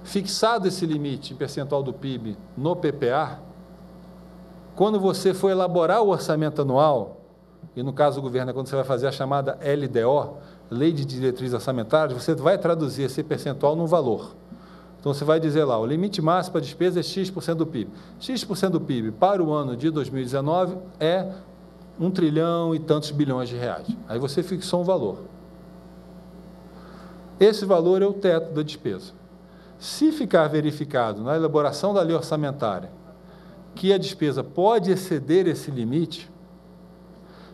Fixado esse limite em percentual do PIB no PPA, quando você for elaborar o orçamento anual, e no caso do governo é quando você vai fazer a chamada LDO, Lei de Diretrizes Orçamentárias, você vai traduzir esse percentual num valor. Então você vai dizer lá, o limite máximo para despesa é X% do PIB. X% do PIB para o ano de 2019 é um trilhão e tantos bilhões de reais. Aí você fixou um valor. Esse valor é o teto da despesa. Se ficar verificado na elaboração da lei orçamentária que a despesa pode exceder esse limite,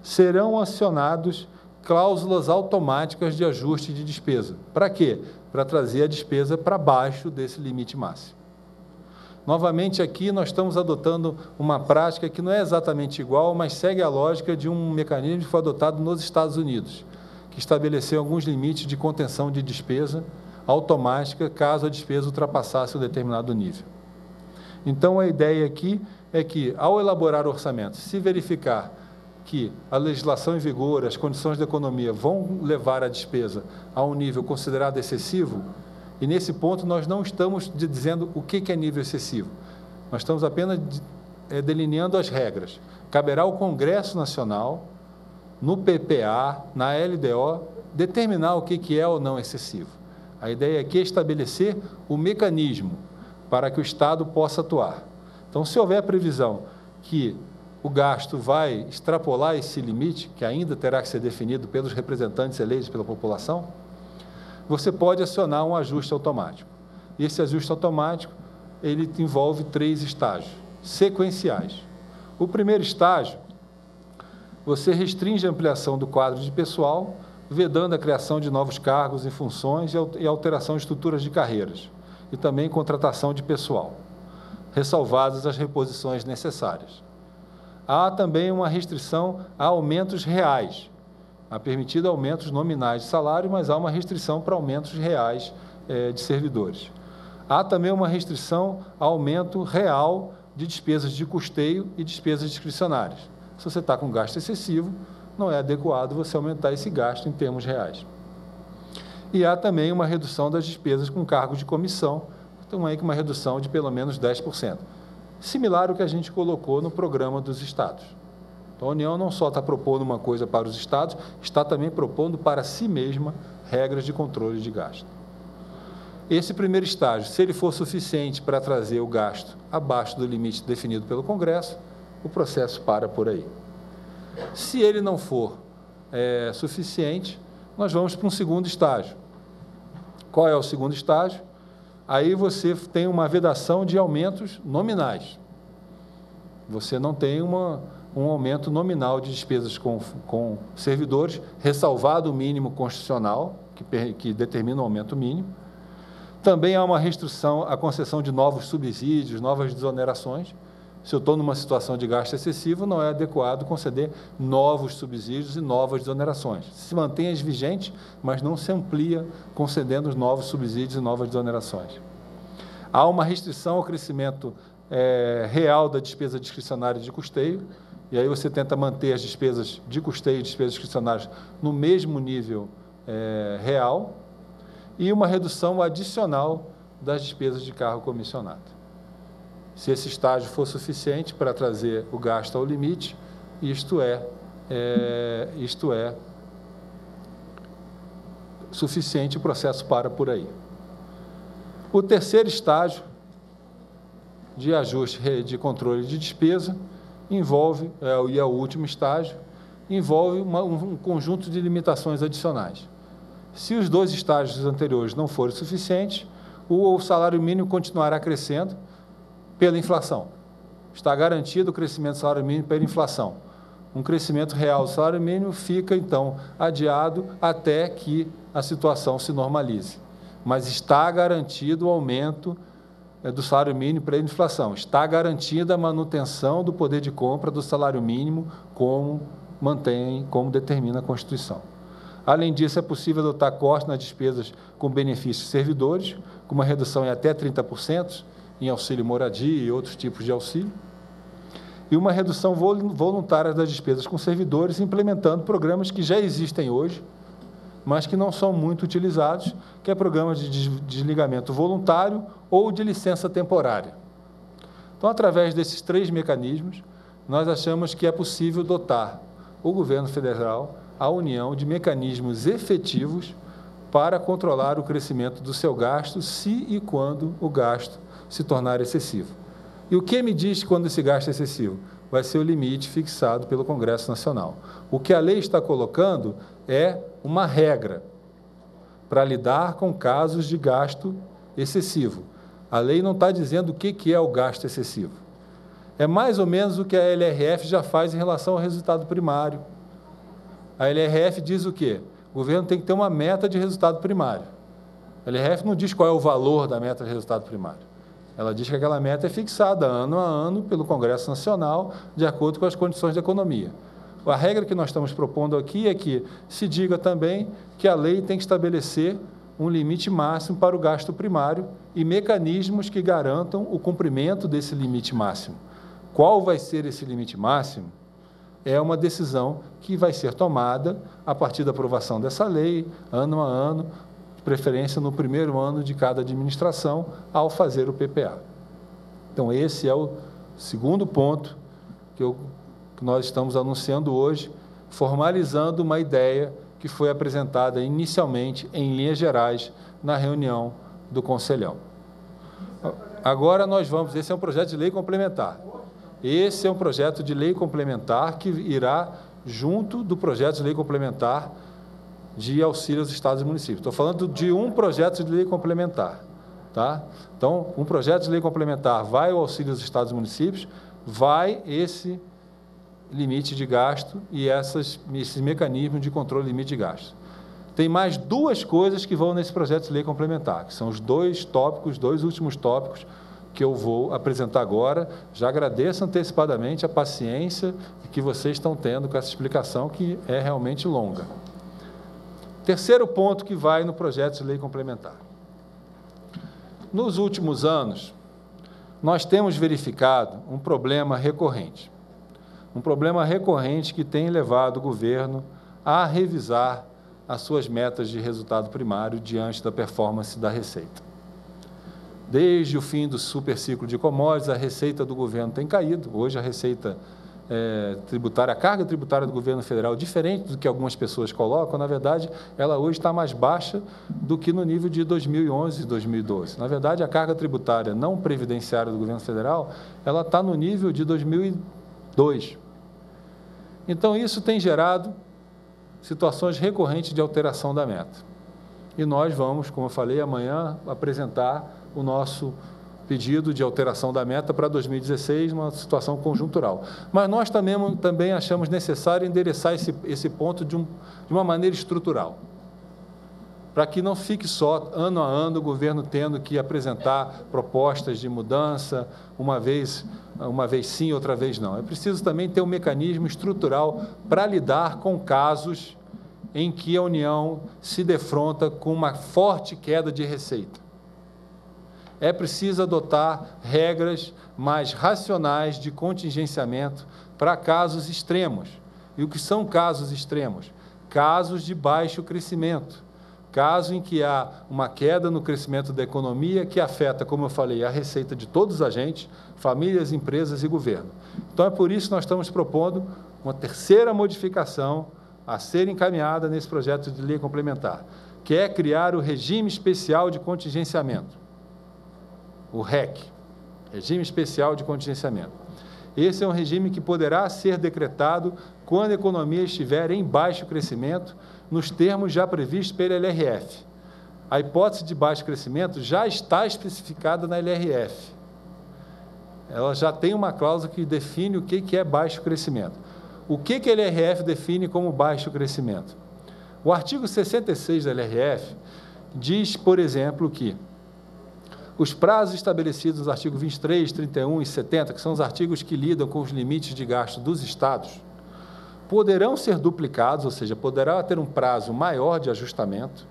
serão acionados cláusulas automáticas de ajuste de despesa. Para quê? Para trazer a despesa para baixo desse limite máximo. Novamente, aqui nós estamos adotando uma prática que não é exatamente igual, mas segue a lógica de um mecanismo que foi adotado nos Estados Unidos, que estabeleceu alguns limites de contenção de despesa automática caso a despesa ultrapassasse um determinado nível. Então, a ideia aqui é que, ao elaborar o orçamento, se verificar que a legislação em vigor, as condições da economia vão levar a despesa a um nível considerado excessivo, e nesse ponto nós não estamos dizendo o que é nível excessivo, nós estamos apenas eh, delineando as regras. Caberá ao Congresso Nacional, no PPA, na LDO, determinar o que é ou não excessivo. A ideia aqui é estabelecer o mecanismo para que o Estado possa atuar. Então, se houver previsão que o gasto vai extrapolar esse limite, que ainda terá que ser definido pelos representantes eleitos pela população, você pode acionar um ajuste automático. E esse ajuste automático, ele envolve três estágios sequenciais. O primeiro estágio, você restringe a ampliação do quadro de pessoal, vedando a criação de novos cargos e funções e alteração de estruturas de carreiras, e também contratação de pessoal, ressalvadas as reposições necessárias há também uma restrição a aumentos reais. Há permitido aumentos nominais de salário, mas há uma restrição para aumentos reais eh, de servidores. Há também uma restrição a aumento real de despesas de custeio e despesas discricionárias. Se você está com gasto excessivo, não é adequado você aumentar esse gasto em termos reais. E há também uma redução das despesas com cargos de comissão, também com uma redução de pelo menos 10% similar ao que a gente colocou no programa dos estados. Então, a União não só está propondo uma coisa para os estados, está também propondo para si mesma regras de controle de gasto. Esse primeiro estágio, se ele for suficiente para trazer o gasto abaixo do limite definido pelo Congresso, o processo para por aí. Se ele não for é, suficiente, nós vamos para um segundo estágio. Qual é o segundo estágio? aí você tem uma vedação de aumentos nominais. Você não tem uma, um aumento nominal de despesas com, com servidores, ressalvado o mínimo constitucional, que, que determina o aumento mínimo. Também há uma restrição à concessão de novos subsídios, novas desonerações. Se eu estou numa situação de gasto excessivo, não é adequado conceder novos subsídios e novas desonerações. Se mantém as vigentes, mas não se amplia concedendo os novos subsídios e novas desonerações. Há uma restrição ao crescimento é, real da despesa discricionária de custeio, e aí você tenta manter as despesas de custeio e despesas discricionárias no mesmo nível é, real, e uma redução adicional das despesas de carro comissionado se esse estágio for suficiente para trazer o gasto ao limite, isto é, é isto é suficiente, o processo para por aí. O terceiro estágio de ajuste de controle de despesa envolve, é, e é o último estágio, envolve uma, um conjunto de limitações adicionais. Se os dois estágios anteriores não forem suficientes, o salário mínimo continuará crescendo, pela inflação. Está garantido o crescimento do salário mínimo pela inflação. Um crescimento real do salário mínimo fica, então, adiado até que a situação se normalize. Mas está garantido o aumento eh, do salário mínimo pela inflação. Está garantida a manutenção do poder de compra do salário mínimo, como mantém, como determina a Constituição. Além disso, é possível adotar cortes nas despesas com benefícios servidores, com uma redução em até 30%, em auxílio moradia e outros tipos de auxílio, e uma redução voluntária das despesas com servidores, implementando programas que já existem hoje, mas que não são muito utilizados, que é programa de desligamento voluntário ou de licença temporária. Então, através desses três mecanismos, nós achamos que é possível dotar o governo federal, a União, de mecanismos efetivos para controlar o crescimento do seu gasto, se e quando o gasto se tornar excessivo. E o que me diz quando esse gasto é excessivo? Vai ser o limite fixado pelo Congresso Nacional. O que a lei está colocando é uma regra para lidar com casos de gasto excessivo. A lei não está dizendo o que é o gasto excessivo. É mais ou menos o que a LRF já faz em relação ao resultado primário. A LRF diz o quê? O governo tem que ter uma meta de resultado primário. A LRF não diz qual é o valor da meta de resultado primário. Ela diz que aquela meta é fixada ano a ano pelo Congresso Nacional, de acordo com as condições da economia. A regra que nós estamos propondo aqui é que se diga também que a lei tem que estabelecer um limite máximo para o gasto primário e mecanismos que garantam o cumprimento desse limite máximo. Qual vai ser esse limite máximo? É uma decisão que vai ser tomada a partir da aprovação dessa lei, ano a ano, preferência no primeiro ano de cada administração ao fazer o PPA. Então, esse é o segundo ponto que, eu, que nós estamos anunciando hoje, formalizando uma ideia que foi apresentada inicialmente, em linhas gerais, na reunião do Conselhão. Agora nós vamos, esse é um projeto de lei complementar. Esse é um projeto de lei complementar que irá junto do projeto de lei complementar de auxílio aos estados e municípios. Estou falando de um projeto de lei complementar. Tá? Então, um projeto de lei complementar vai o auxílio aos estados e municípios, vai esse limite de gasto e essas, esses mecanismos de controle do limite de gasto. Tem mais duas coisas que vão nesse projeto de lei complementar, que são os dois tópicos, dois últimos tópicos que eu vou apresentar agora. Já agradeço antecipadamente a paciência que vocês estão tendo com essa explicação, que é realmente longa. Terceiro ponto que vai no projeto de lei complementar. Nos últimos anos, nós temos verificado um problema recorrente. Um problema recorrente que tem levado o governo a revisar as suas metas de resultado primário diante da performance da receita. Desde o fim do super ciclo de commodities, a receita do governo tem caído. Hoje a receita é, tributária, a carga tributária do governo federal, diferente do que algumas pessoas colocam, na verdade, ela hoje está mais baixa do que no nível de 2011 e 2012. Na verdade, a carga tributária não previdenciária do governo federal, ela está no nível de 2002. Então, isso tem gerado situações recorrentes de alteração da meta. E nós vamos, como eu falei, amanhã apresentar o nosso pedido de alteração da meta para 2016, uma situação conjuntural. Mas nós também, também achamos necessário endereçar esse, esse ponto de, um, de uma maneira estrutural. para que não fique só ano a ano o governo tendo que apresentar propostas de mudança, uma vez, uma vez sim, outra vez não. É preciso também ter um mecanismo estrutural para lidar com casos em que a União se defronta com uma forte queda de receita. É preciso adotar regras mais racionais de contingenciamento para casos extremos. E o que são casos extremos? Casos de baixo crescimento caso em que há uma queda no crescimento da economia que afeta, como eu falei, a receita de todos os agentes, famílias, empresas e governo. Então é por isso que nós estamos propondo uma terceira modificação a ser encaminhada nesse projeto de lei complementar, que é criar o regime especial de contingenciamento, o REC, regime especial de contingenciamento. Esse é um regime que poderá ser decretado quando a economia estiver em baixo crescimento nos termos já previstos pela LRF. A hipótese de baixo crescimento já está especificada na LRF. Ela já tem uma cláusula que define o que é baixo crescimento. O que, a LRF define como baixo crescimento? O artigo 66 da LRF diz, por exemplo, que os prazos estabelecidos nos artigos 23, 31 e 70, que são os artigos que lidam com os limites de gasto dos estados, poderão ser duplicados, ou seja, poderá ter um prazo maior de ajustamento,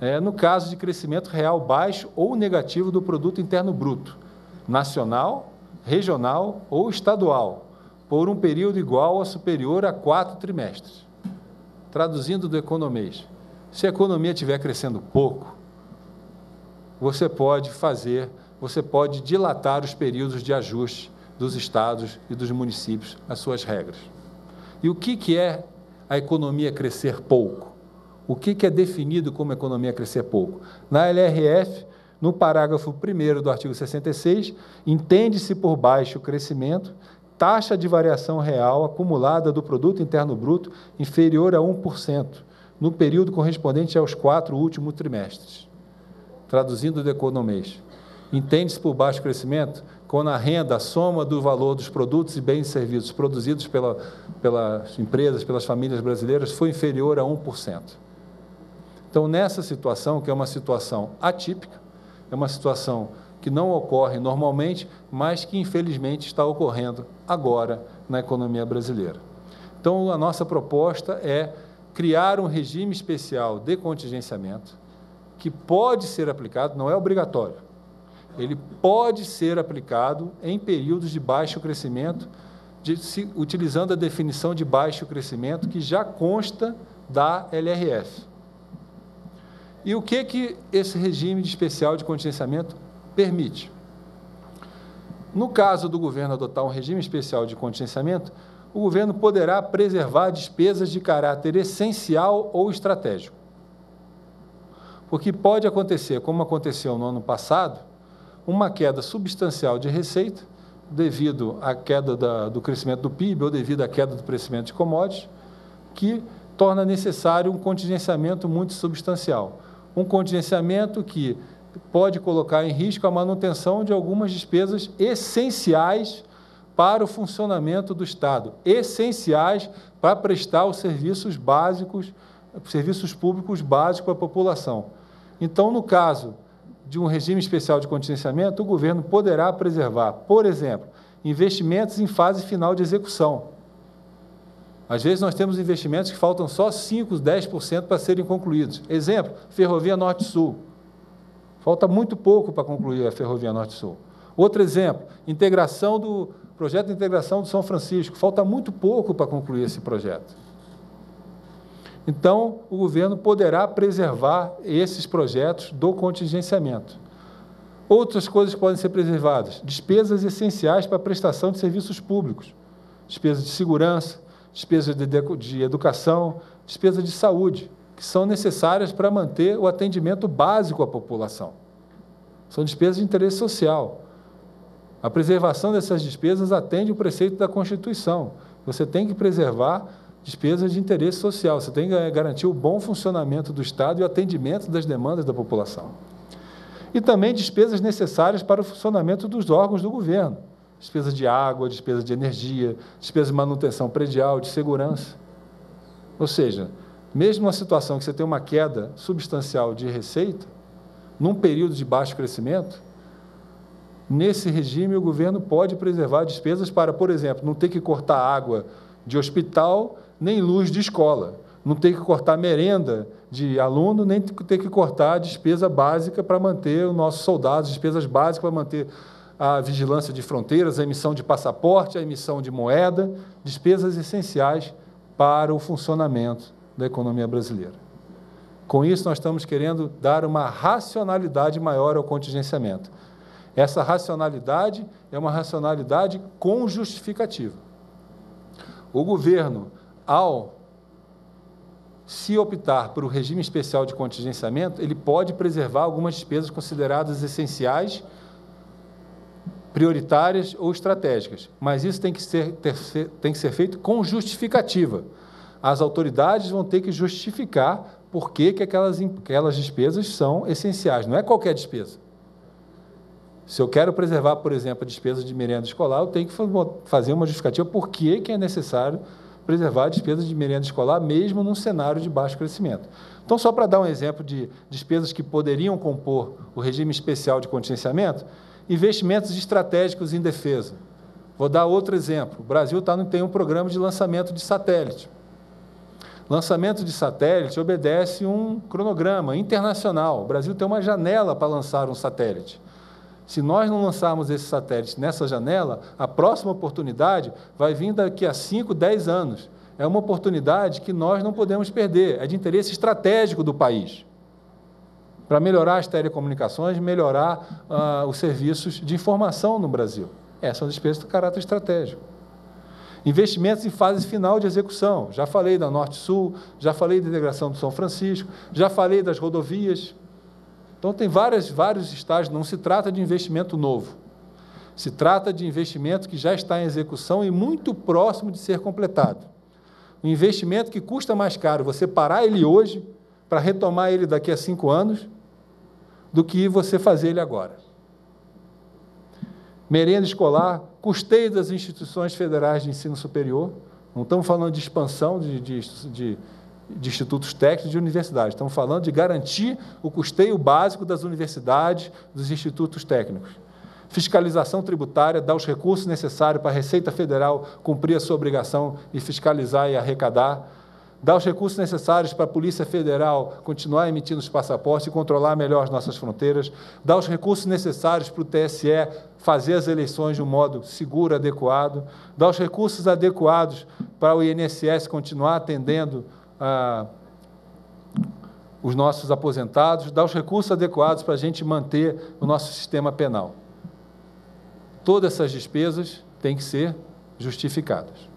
é, no caso de crescimento real baixo ou negativo do produto interno bruto, nacional, regional ou estadual, por um período igual ou superior a quatro trimestres. Traduzindo do economês, se a economia estiver crescendo pouco, você pode fazer, você pode dilatar os períodos de ajuste dos estados e dos municípios às suas regras. E o que, que é a economia crescer pouco? O que, que é definido como economia crescer pouco? Na LRF, no parágrafo 1 do artigo 66, entende-se por baixo crescimento taxa de variação real acumulada do produto interno bruto inferior a 1%, no período correspondente aos quatro últimos trimestres. Traduzindo do economês, entende-se por baixo crescimento quando a renda, a soma do valor dos produtos e bens e serviços produzidos pela, pelas empresas, pelas famílias brasileiras, foi inferior a 1%. Então, nessa situação, que é uma situação atípica, é uma situação que não ocorre normalmente, mas que infelizmente está ocorrendo agora na economia brasileira. Então, a nossa proposta é criar um regime especial de contingenciamento que pode ser aplicado, não é obrigatório, ele pode ser aplicado em períodos de baixo crescimento, de, se, utilizando a definição de baixo crescimento que já consta da LRF. E o que, que esse regime de especial de contingenciamento permite? No caso do governo adotar um regime especial de contingenciamento, o governo poderá preservar despesas de caráter essencial ou estratégico. Porque pode acontecer, como aconteceu no ano passado, uma queda substancial de receita, devido à queda da, do crescimento do PIB ou devido à queda do crescimento de commodities, que torna necessário um contingenciamento muito substancial. Um contingenciamento que pode colocar em risco a manutenção de algumas despesas essenciais para o funcionamento do Estado, essenciais para prestar os serviços básicos, serviços públicos básicos à população. Então, no caso de um regime especial de contingenciamento, o governo poderá preservar, por exemplo, investimentos em fase final de execução. Às vezes nós temos investimentos que faltam só 5, 10% para serem concluídos. Exemplo, Ferrovia Norte-Sul. Falta muito pouco para concluir a Ferrovia Norte-Sul. Outro exemplo, integração do projeto de integração do São Francisco. Falta muito pouco para concluir esse projeto. Então, o governo poderá preservar esses projetos do contingenciamento. Outras coisas podem ser preservadas: despesas essenciais para a prestação de serviços públicos, despesas de segurança, despesas de, de educação, despesas de saúde, que são necessárias para manter o atendimento básico à população. São despesas de interesse social. A preservação dessas despesas atende o preceito da Constituição. Você tem que preservar despesas de interesse social. Você tem que garantir o bom funcionamento do Estado e o atendimento das demandas da população. E também despesas necessárias para o funcionamento dos órgãos do governo. Despesa de água, despesa de energia, despesa de manutenção predial, de segurança. Ou seja, mesmo numa situação que você tem uma queda substancial de receita, num período de baixo crescimento, nesse regime o governo pode preservar despesas para, por exemplo, não ter que cortar água de hospital nem luz de escola, não ter que cortar merenda de aluno, nem ter que cortar despesa básica para manter os nossos soldados, despesas básicas para manter a vigilância de fronteiras, a emissão de passaporte, a emissão de moeda, despesas essenciais para o funcionamento da economia brasileira. Com isso, nós estamos querendo dar uma racionalidade maior ao contingenciamento. Essa racionalidade é uma racionalidade com justificativa. O governo, ao se optar por o regime especial de contingenciamento, ele pode preservar algumas despesas consideradas essenciais, prioritárias ou estratégicas, mas isso tem que ser, ter, tem que ser feito com justificativa. As autoridades vão ter que justificar por que, que aquelas, aquelas despesas são essenciais, não é qualquer despesa. Se eu quero preservar, por exemplo, a despesa de merenda escolar, eu tenho que fazer uma justificativa por que, que é necessário preservar a despesa de merenda escolar, mesmo num cenário de baixo crescimento. Então, só para dar um exemplo de despesas que poderiam compor o regime especial de contingenciamento, investimentos estratégicos em defesa. Vou dar outro exemplo. O Brasil tá, tem um programa de lançamento de satélite. Lançamento de satélite obedece um cronograma internacional. O Brasil tem uma janela para lançar um satélite. Se nós não lançarmos esse satélite nessa janela, a próxima oportunidade vai vir daqui a 5, 10 anos. É uma oportunidade que nós não podemos perder, é de interesse estratégico do país. Para melhorar as telecomunicações, melhorar uh, os serviços de informação no Brasil. Essas são despesas de caráter estratégico. Investimentos em fase final de execução. Já falei da Norte-Sul, já falei da integração do São Francisco, já falei das rodovias. Então, tem várias, vários estágios, não se trata de investimento novo. Se trata de investimento que já está em execução e muito próximo de ser completado. Um investimento que custa mais caro você parar ele hoje para retomar ele daqui a cinco anos do que você fazer ele agora. Merenda escolar, custeio das instituições federais de ensino superior. Não estamos falando de expansão de, de, de de institutos técnicos de universidades. Estamos falando de garantir o custeio básico das universidades, dos institutos técnicos. Fiscalização tributária, dar os recursos necessários para a Receita Federal cumprir a sua obrigação de fiscalizar e arrecadar. Dar os recursos necessários para a Polícia Federal continuar emitindo os passaportes e controlar melhor as nossas fronteiras. Dar os recursos necessários para o TSE fazer as eleições de um modo seguro, adequado. Dar os recursos adequados para o INSS continuar atendendo ah, os nossos aposentados, dar os recursos adequados para a gente manter o nosso sistema penal. Todas essas despesas têm que ser justificadas.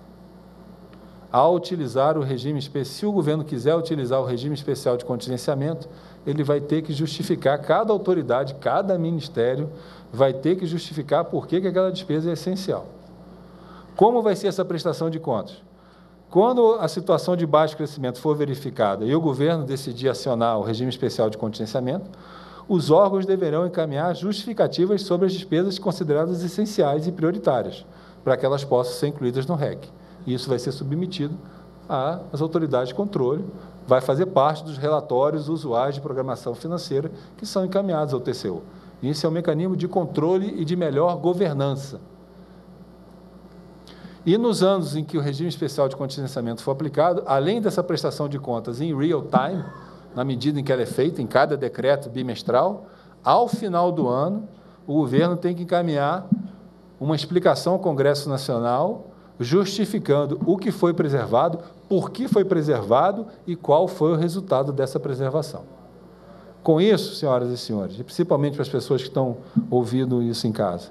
Ao utilizar o regime especial, se o governo quiser utilizar o regime especial de contingenciamento, ele vai ter que justificar, cada autoridade, cada ministério vai ter que justificar por que aquela despesa é essencial. Como vai ser essa prestação de contas? Quando a situação de baixo crescimento for verificada e o governo decidir acionar o regime especial de contingenciamento, os órgãos deverão encaminhar justificativas sobre as despesas consideradas essenciais e prioritárias, para que elas possam ser incluídas no REC. E isso vai ser submetido às autoridades de controle, vai fazer parte dos relatórios usuais de programação financeira que são encaminhados ao TCU. Isso é um mecanismo de controle e de melhor governança e nos anos em que o regime especial de contingenciamento for aplicado, além dessa prestação de contas em real time, na medida em que ela é feita em cada decreto bimestral, ao final do ano, o governo tem que encaminhar uma explicação ao Congresso Nacional justificando o que foi preservado, por que foi preservado e qual foi o resultado dessa preservação. Com isso, senhoras e senhores, e principalmente para as pessoas que estão ouvindo isso em casa,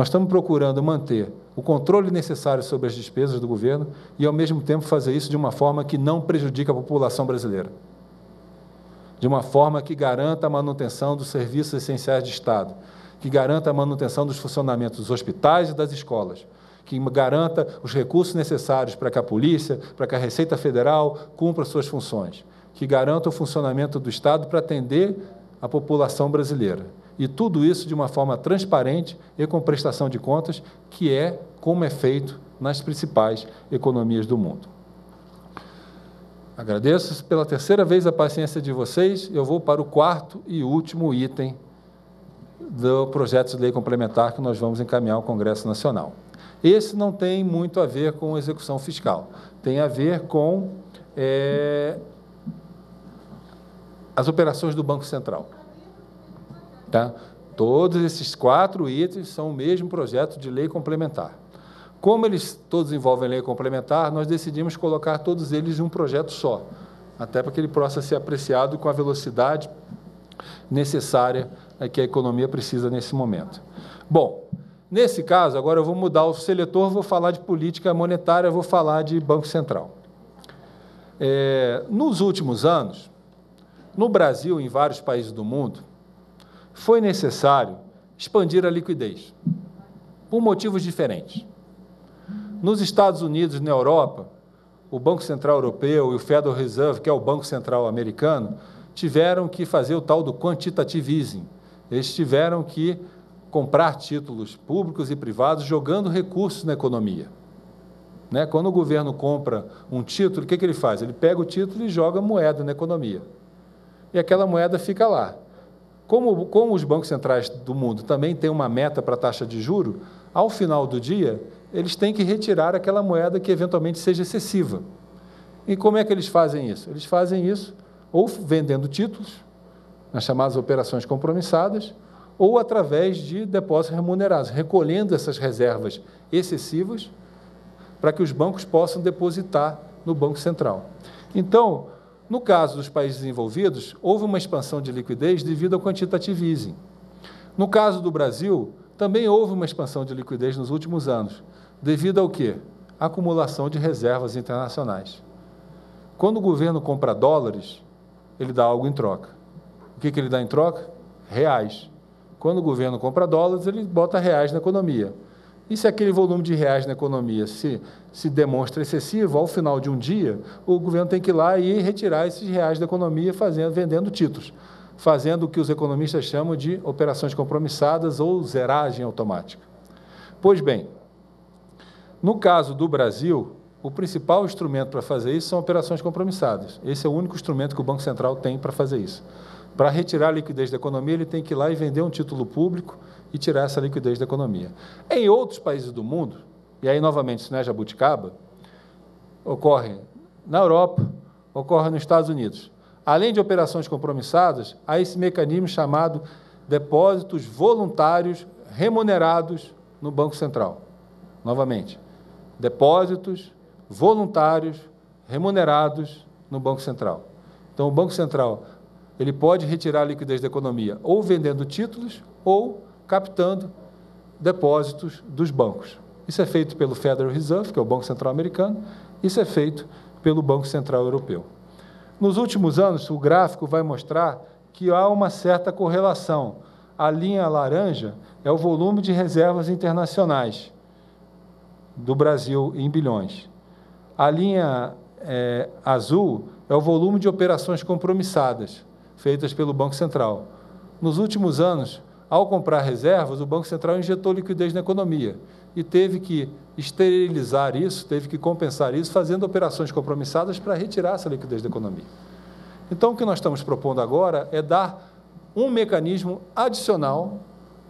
nós estamos procurando manter o controle necessário sobre as despesas do governo e, ao mesmo tempo, fazer isso de uma forma que não prejudique a população brasileira. De uma forma que garanta a manutenção dos serviços essenciais de Estado, que garanta a manutenção dos funcionamentos dos hospitais e das escolas, que garanta os recursos necessários para que a polícia, para que a Receita Federal cumpra suas funções, que garanta o funcionamento do Estado para atender a população brasileira. E tudo isso de uma forma transparente e com prestação de contas, que é como é feito nas principais economias do mundo. Agradeço pela terceira vez a paciência de vocês. Eu vou para o quarto e último item do projeto de lei complementar que nós vamos encaminhar ao Congresso Nacional. Esse não tem muito a ver com execução fiscal, tem a ver com é, as operações do Banco Central. Tá? Todos esses quatro itens são o mesmo projeto de lei complementar. Como eles todos envolvem lei complementar, nós decidimos colocar todos eles em um projeto só, até para que ele possa ser apreciado com a velocidade necessária que a economia precisa nesse momento. Bom, nesse caso, agora eu vou mudar o seletor, vou falar de política monetária, vou falar de Banco Central. É, nos últimos anos, no Brasil e em vários países do mundo, foi necessário expandir a liquidez, por motivos diferentes. Nos Estados Unidos e na Europa, o Banco Central Europeu e o Federal Reserve, que é o Banco Central americano, tiveram que fazer o tal do quantitative easing. Eles tiveram que comprar títulos públicos e privados jogando recursos na economia. Né? Quando o governo compra um título, o que, que ele faz? Ele pega o título e joga moeda na economia. E aquela moeda fica lá. Como, como os bancos centrais do mundo também têm uma meta para a taxa de juro, ao final do dia, eles têm que retirar aquela moeda que eventualmente seja excessiva. E como é que eles fazem isso? Eles fazem isso ou vendendo títulos, nas chamadas operações compromissadas, ou através de depósitos remunerados, recolhendo essas reservas excessivas para que os bancos possam depositar no Banco Central. Então, no caso dos países desenvolvidos, houve uma expansão de liquidez devido ao quantitative easing. No caso do Brasil, também houve uma expansão de liquidez nos últimos anos, devido ao quê? acumulação de reservas internacionais. Quando o governo compra dólares, ele dá algo em troca. O que, que ele dá em troca? Reais. Quando o governo compra dólares, ele bota reais na economia. E se aquele volume de reais na economia se, se demonstra excessivo, ao final de um dia, o governo tem que ir lá e retirar esses reais da economia fazendo, vendendo títulos, fazendo o que os economistas chamam de operações compromissadas ou zeragem automática. Pois bem, no caso do Brasil, o principal instrumento para fazer isso são operações compromissadas. Esse é o único instrumento que o Banco Central tem para fazer isso. Para retirar a liquidez da economia, ele tem que ir lá e vender um título público e tirar essa liquidez da economia. Em outros países do mundo, e aí novamente isso não é jabuticaba, ocorre na Europa, ocorre nos Estados Unidos. Além de operações compromissadas, há esse mecanismo chamado depósitos voluntários remunerados no Banco Central. Novamente, depósitos voluntários remunerados no Banco Central. Então, o Banco Central ele pode retirar a liquidez da economia ou vendendo títulos ou captando depósitos dos bancos. Isso é feito pelo Federal Reserve, que é o Banco Central Americano, isso é feito pelo Banco Central Europeu. Nos últimos anos, o gráfico vai mostrar que há uma certa correlação. A linha laranja é o volume de reservas internacionais do Brasil em bilhões. A linha é, azul é o volume de operações compromissadas feitas pelo Banco Central. Nos últimos anos, ao comprar reservas, o Banco Central injetou liquidez na economia e teve que esterilizar isso, teve que compensar isso, fazendo operações compromissadas para retirar essa liquidez da economia. Então, o que nós estamos propondo agora é dar um mecanismo adicional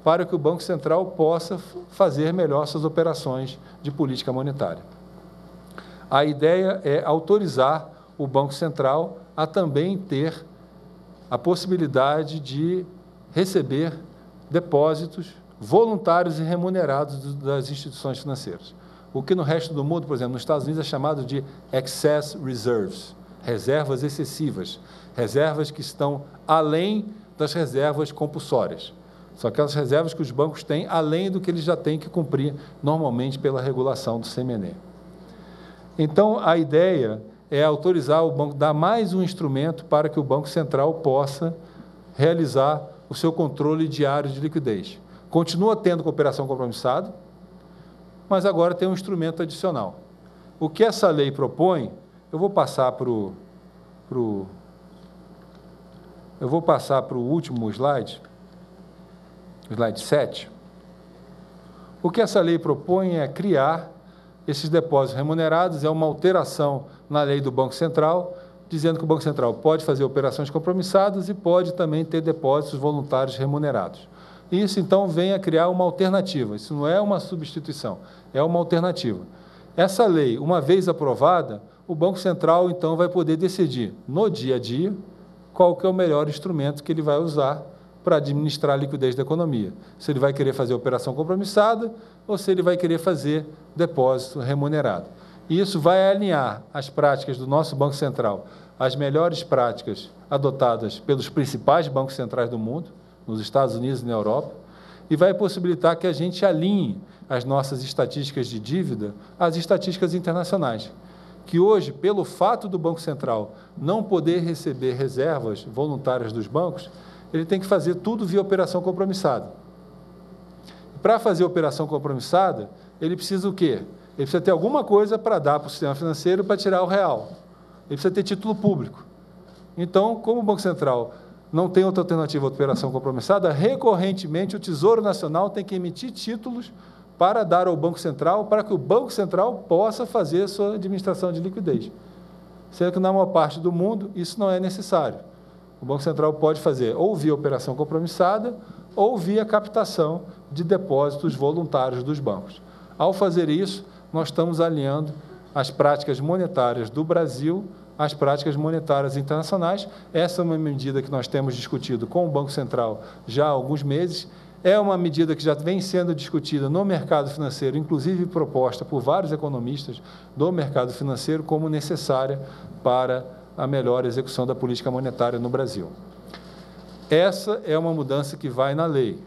para que o Banco Central possa fazer melhor suas operações de política monetária. A ideia é autorizar o Banco Central a também ter a possibilidade de receber depósitos voluntários e remunerados das instituições financeiras. O que no resto do mundo, por exemplo, nos Estados Unidos é chamado de excess reserves, reservas excessivas, reservas que estão além das reservas compulsórias. São aquelas reservas que os bancos têm além do que eles já têm que cumprir normalmente pela regulação do CMN. Então, a ideia é autorizar o banco, dar mais um instrumento para que o Banco Central possa realizar o seu controle diário de liquidez. Continua tendo cooperação compromissada, mas agora tem um instrumento adicional. O que essa lei propõe, eu vou passar para o. Pro, eu vou passar para o último slide, slide 7. O que essa lei propõe é criar esses depósitos remunerados, é uma alteração na lei do Banco Central, dizendo que o Banco Central pode fazer operações compromissadas e pode também ter depósitos voluntários remunerados. Isso, então, vem a criar uma alternativa. Isso não é uma substituição, é uma alternativa. Essa lei, uma vez aprovada, o Banco Central, então, vai poder decidir, no dia a dia, qual que é o melhor instrumento que ele vai usar para administrar a liquidez da economia. Se ele vai querer fazer operação compromissada ou se ele vai querer fazer depósito remunerado. E isso vai alinhar as práticas do nosso Banco Central às melhores práticas adotadas pelos principais bancos centrais do mundo, nos Estados Unidos e na Europa, e vai possibilitar que a gente alinhe as nossas estatísticas de dívida às estatísticas internacionais. Que hoje, pelo fato do Banco Central não poder receber reservas voluntárias dos bancos, ele tem que fazer tudo via operação compromissada. Para fazer operação compromissada, ele precisa o quê? Ele precisa ter alguma coisa para dar para o sistema financeiro para tirar o real. Ele precisa ter título público. Então, como o Banco Central não tem outra alternativa à operação compromissada, recorrentemente o Tesouro Nacional tem que emitir títulos para dar ao Banco Central, para que o Banco Central possa fazer sua administração de liquidez. Sendo que na maior parte do mundo isso não é necessário. O Banco Central pode fazer ou via operação compromissada ou via captação de depósitos voluntários dos bancos. Ao fazer isso, nós estamos alinhando as práticas monetárias do Brasil às práticas monetárias internacionais. Essa é uma medida que nós temos discutido com o Banco Central já há alguns meses. É uma medida que já vem sendo discutida no mercado financeiro, inclusive proposta por vários economistas do mercado financeiro como necessária para a melhor execução da política monetária no Brasil. Essa é uma mudança que vai na lei.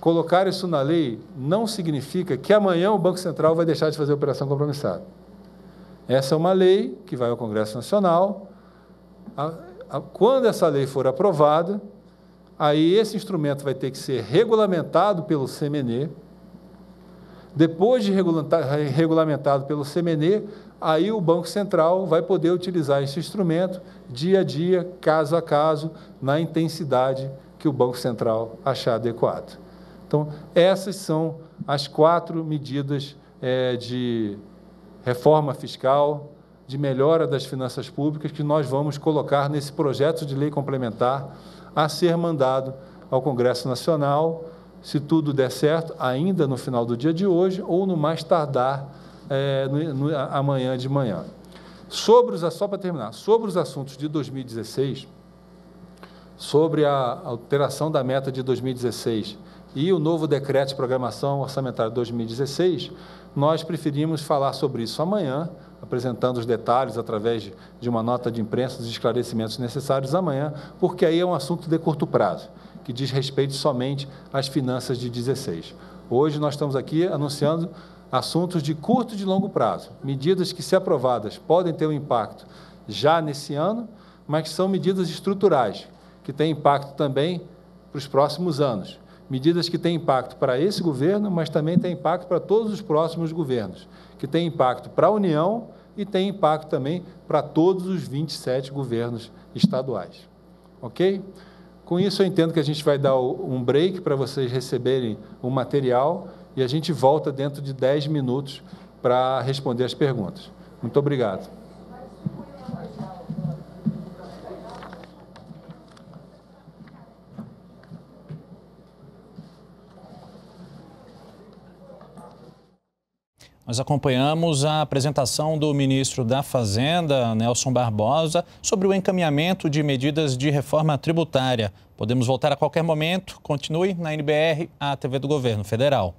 Colocar isso na lei não significa que amanhã o Banco Central vai deixar de fazer operação compromissada. Essa é uma lei que vai ao Congresso Nacional. Quando essa lei for aprovada, aí esse instrumento vai ter que ser regulamentado pelo CMNE. Depois de regulamentado pelo CMNE, aí o Banco Central vai poder utilizar esse instrumento dia a dia, caso a caso, na intensidade que o Banco Central achar adequado. Então, essas são as quatro medidas é, de reforma fiscal, de melhora das finanças públicas que nós vamos colocar nesse projeto de lei complementar a ser mandado ao Congresso Nacional, se tudo der certo, ainda no final do dia de hoje ou no mais tardar é, no, no, amanhã de manhã. Sobre os, só para terminar, sobre os assuntos de 2016, sobre a alteração da meta de 2016 e o novo decreto de programação orçamentária 2016, nós preferimos falar sobre isso amanhã, apresentando os detalhes através de uma nota de imprensa, os esclarecimentos necessários amanhã, porque aí é um assunto de curto prazo, que diz respeito somente às finanças de 16. Hoje nós estamos aqui anunciando assuntos de curto e de longo prazo, medidas que, se aprovadas, podem ter um impacto já nesse ano, mas que são medidas estruturais, que têm impacto também para os próximos anos. Medidas que têm impacto para esse governo, mas também têm impacto para todos os próximos governos, que têm impacto para a União e têm impacto também para todos os 27 governos estaduais. Ok? Com isso, eu entendo que a gente vai dar um break para vocês receberem o material e a gente volta dentro de 10 minutos para responder as perguntas. Muito obrigado. Nós acompanhamos a apresentação do ministro da Fazenda, Nelson Barbosa, sobre o encaminhamento de medidas de reforma tributária. Podemos voltar a qualquer momento. Continue na NBR, a TV do Governo Federal.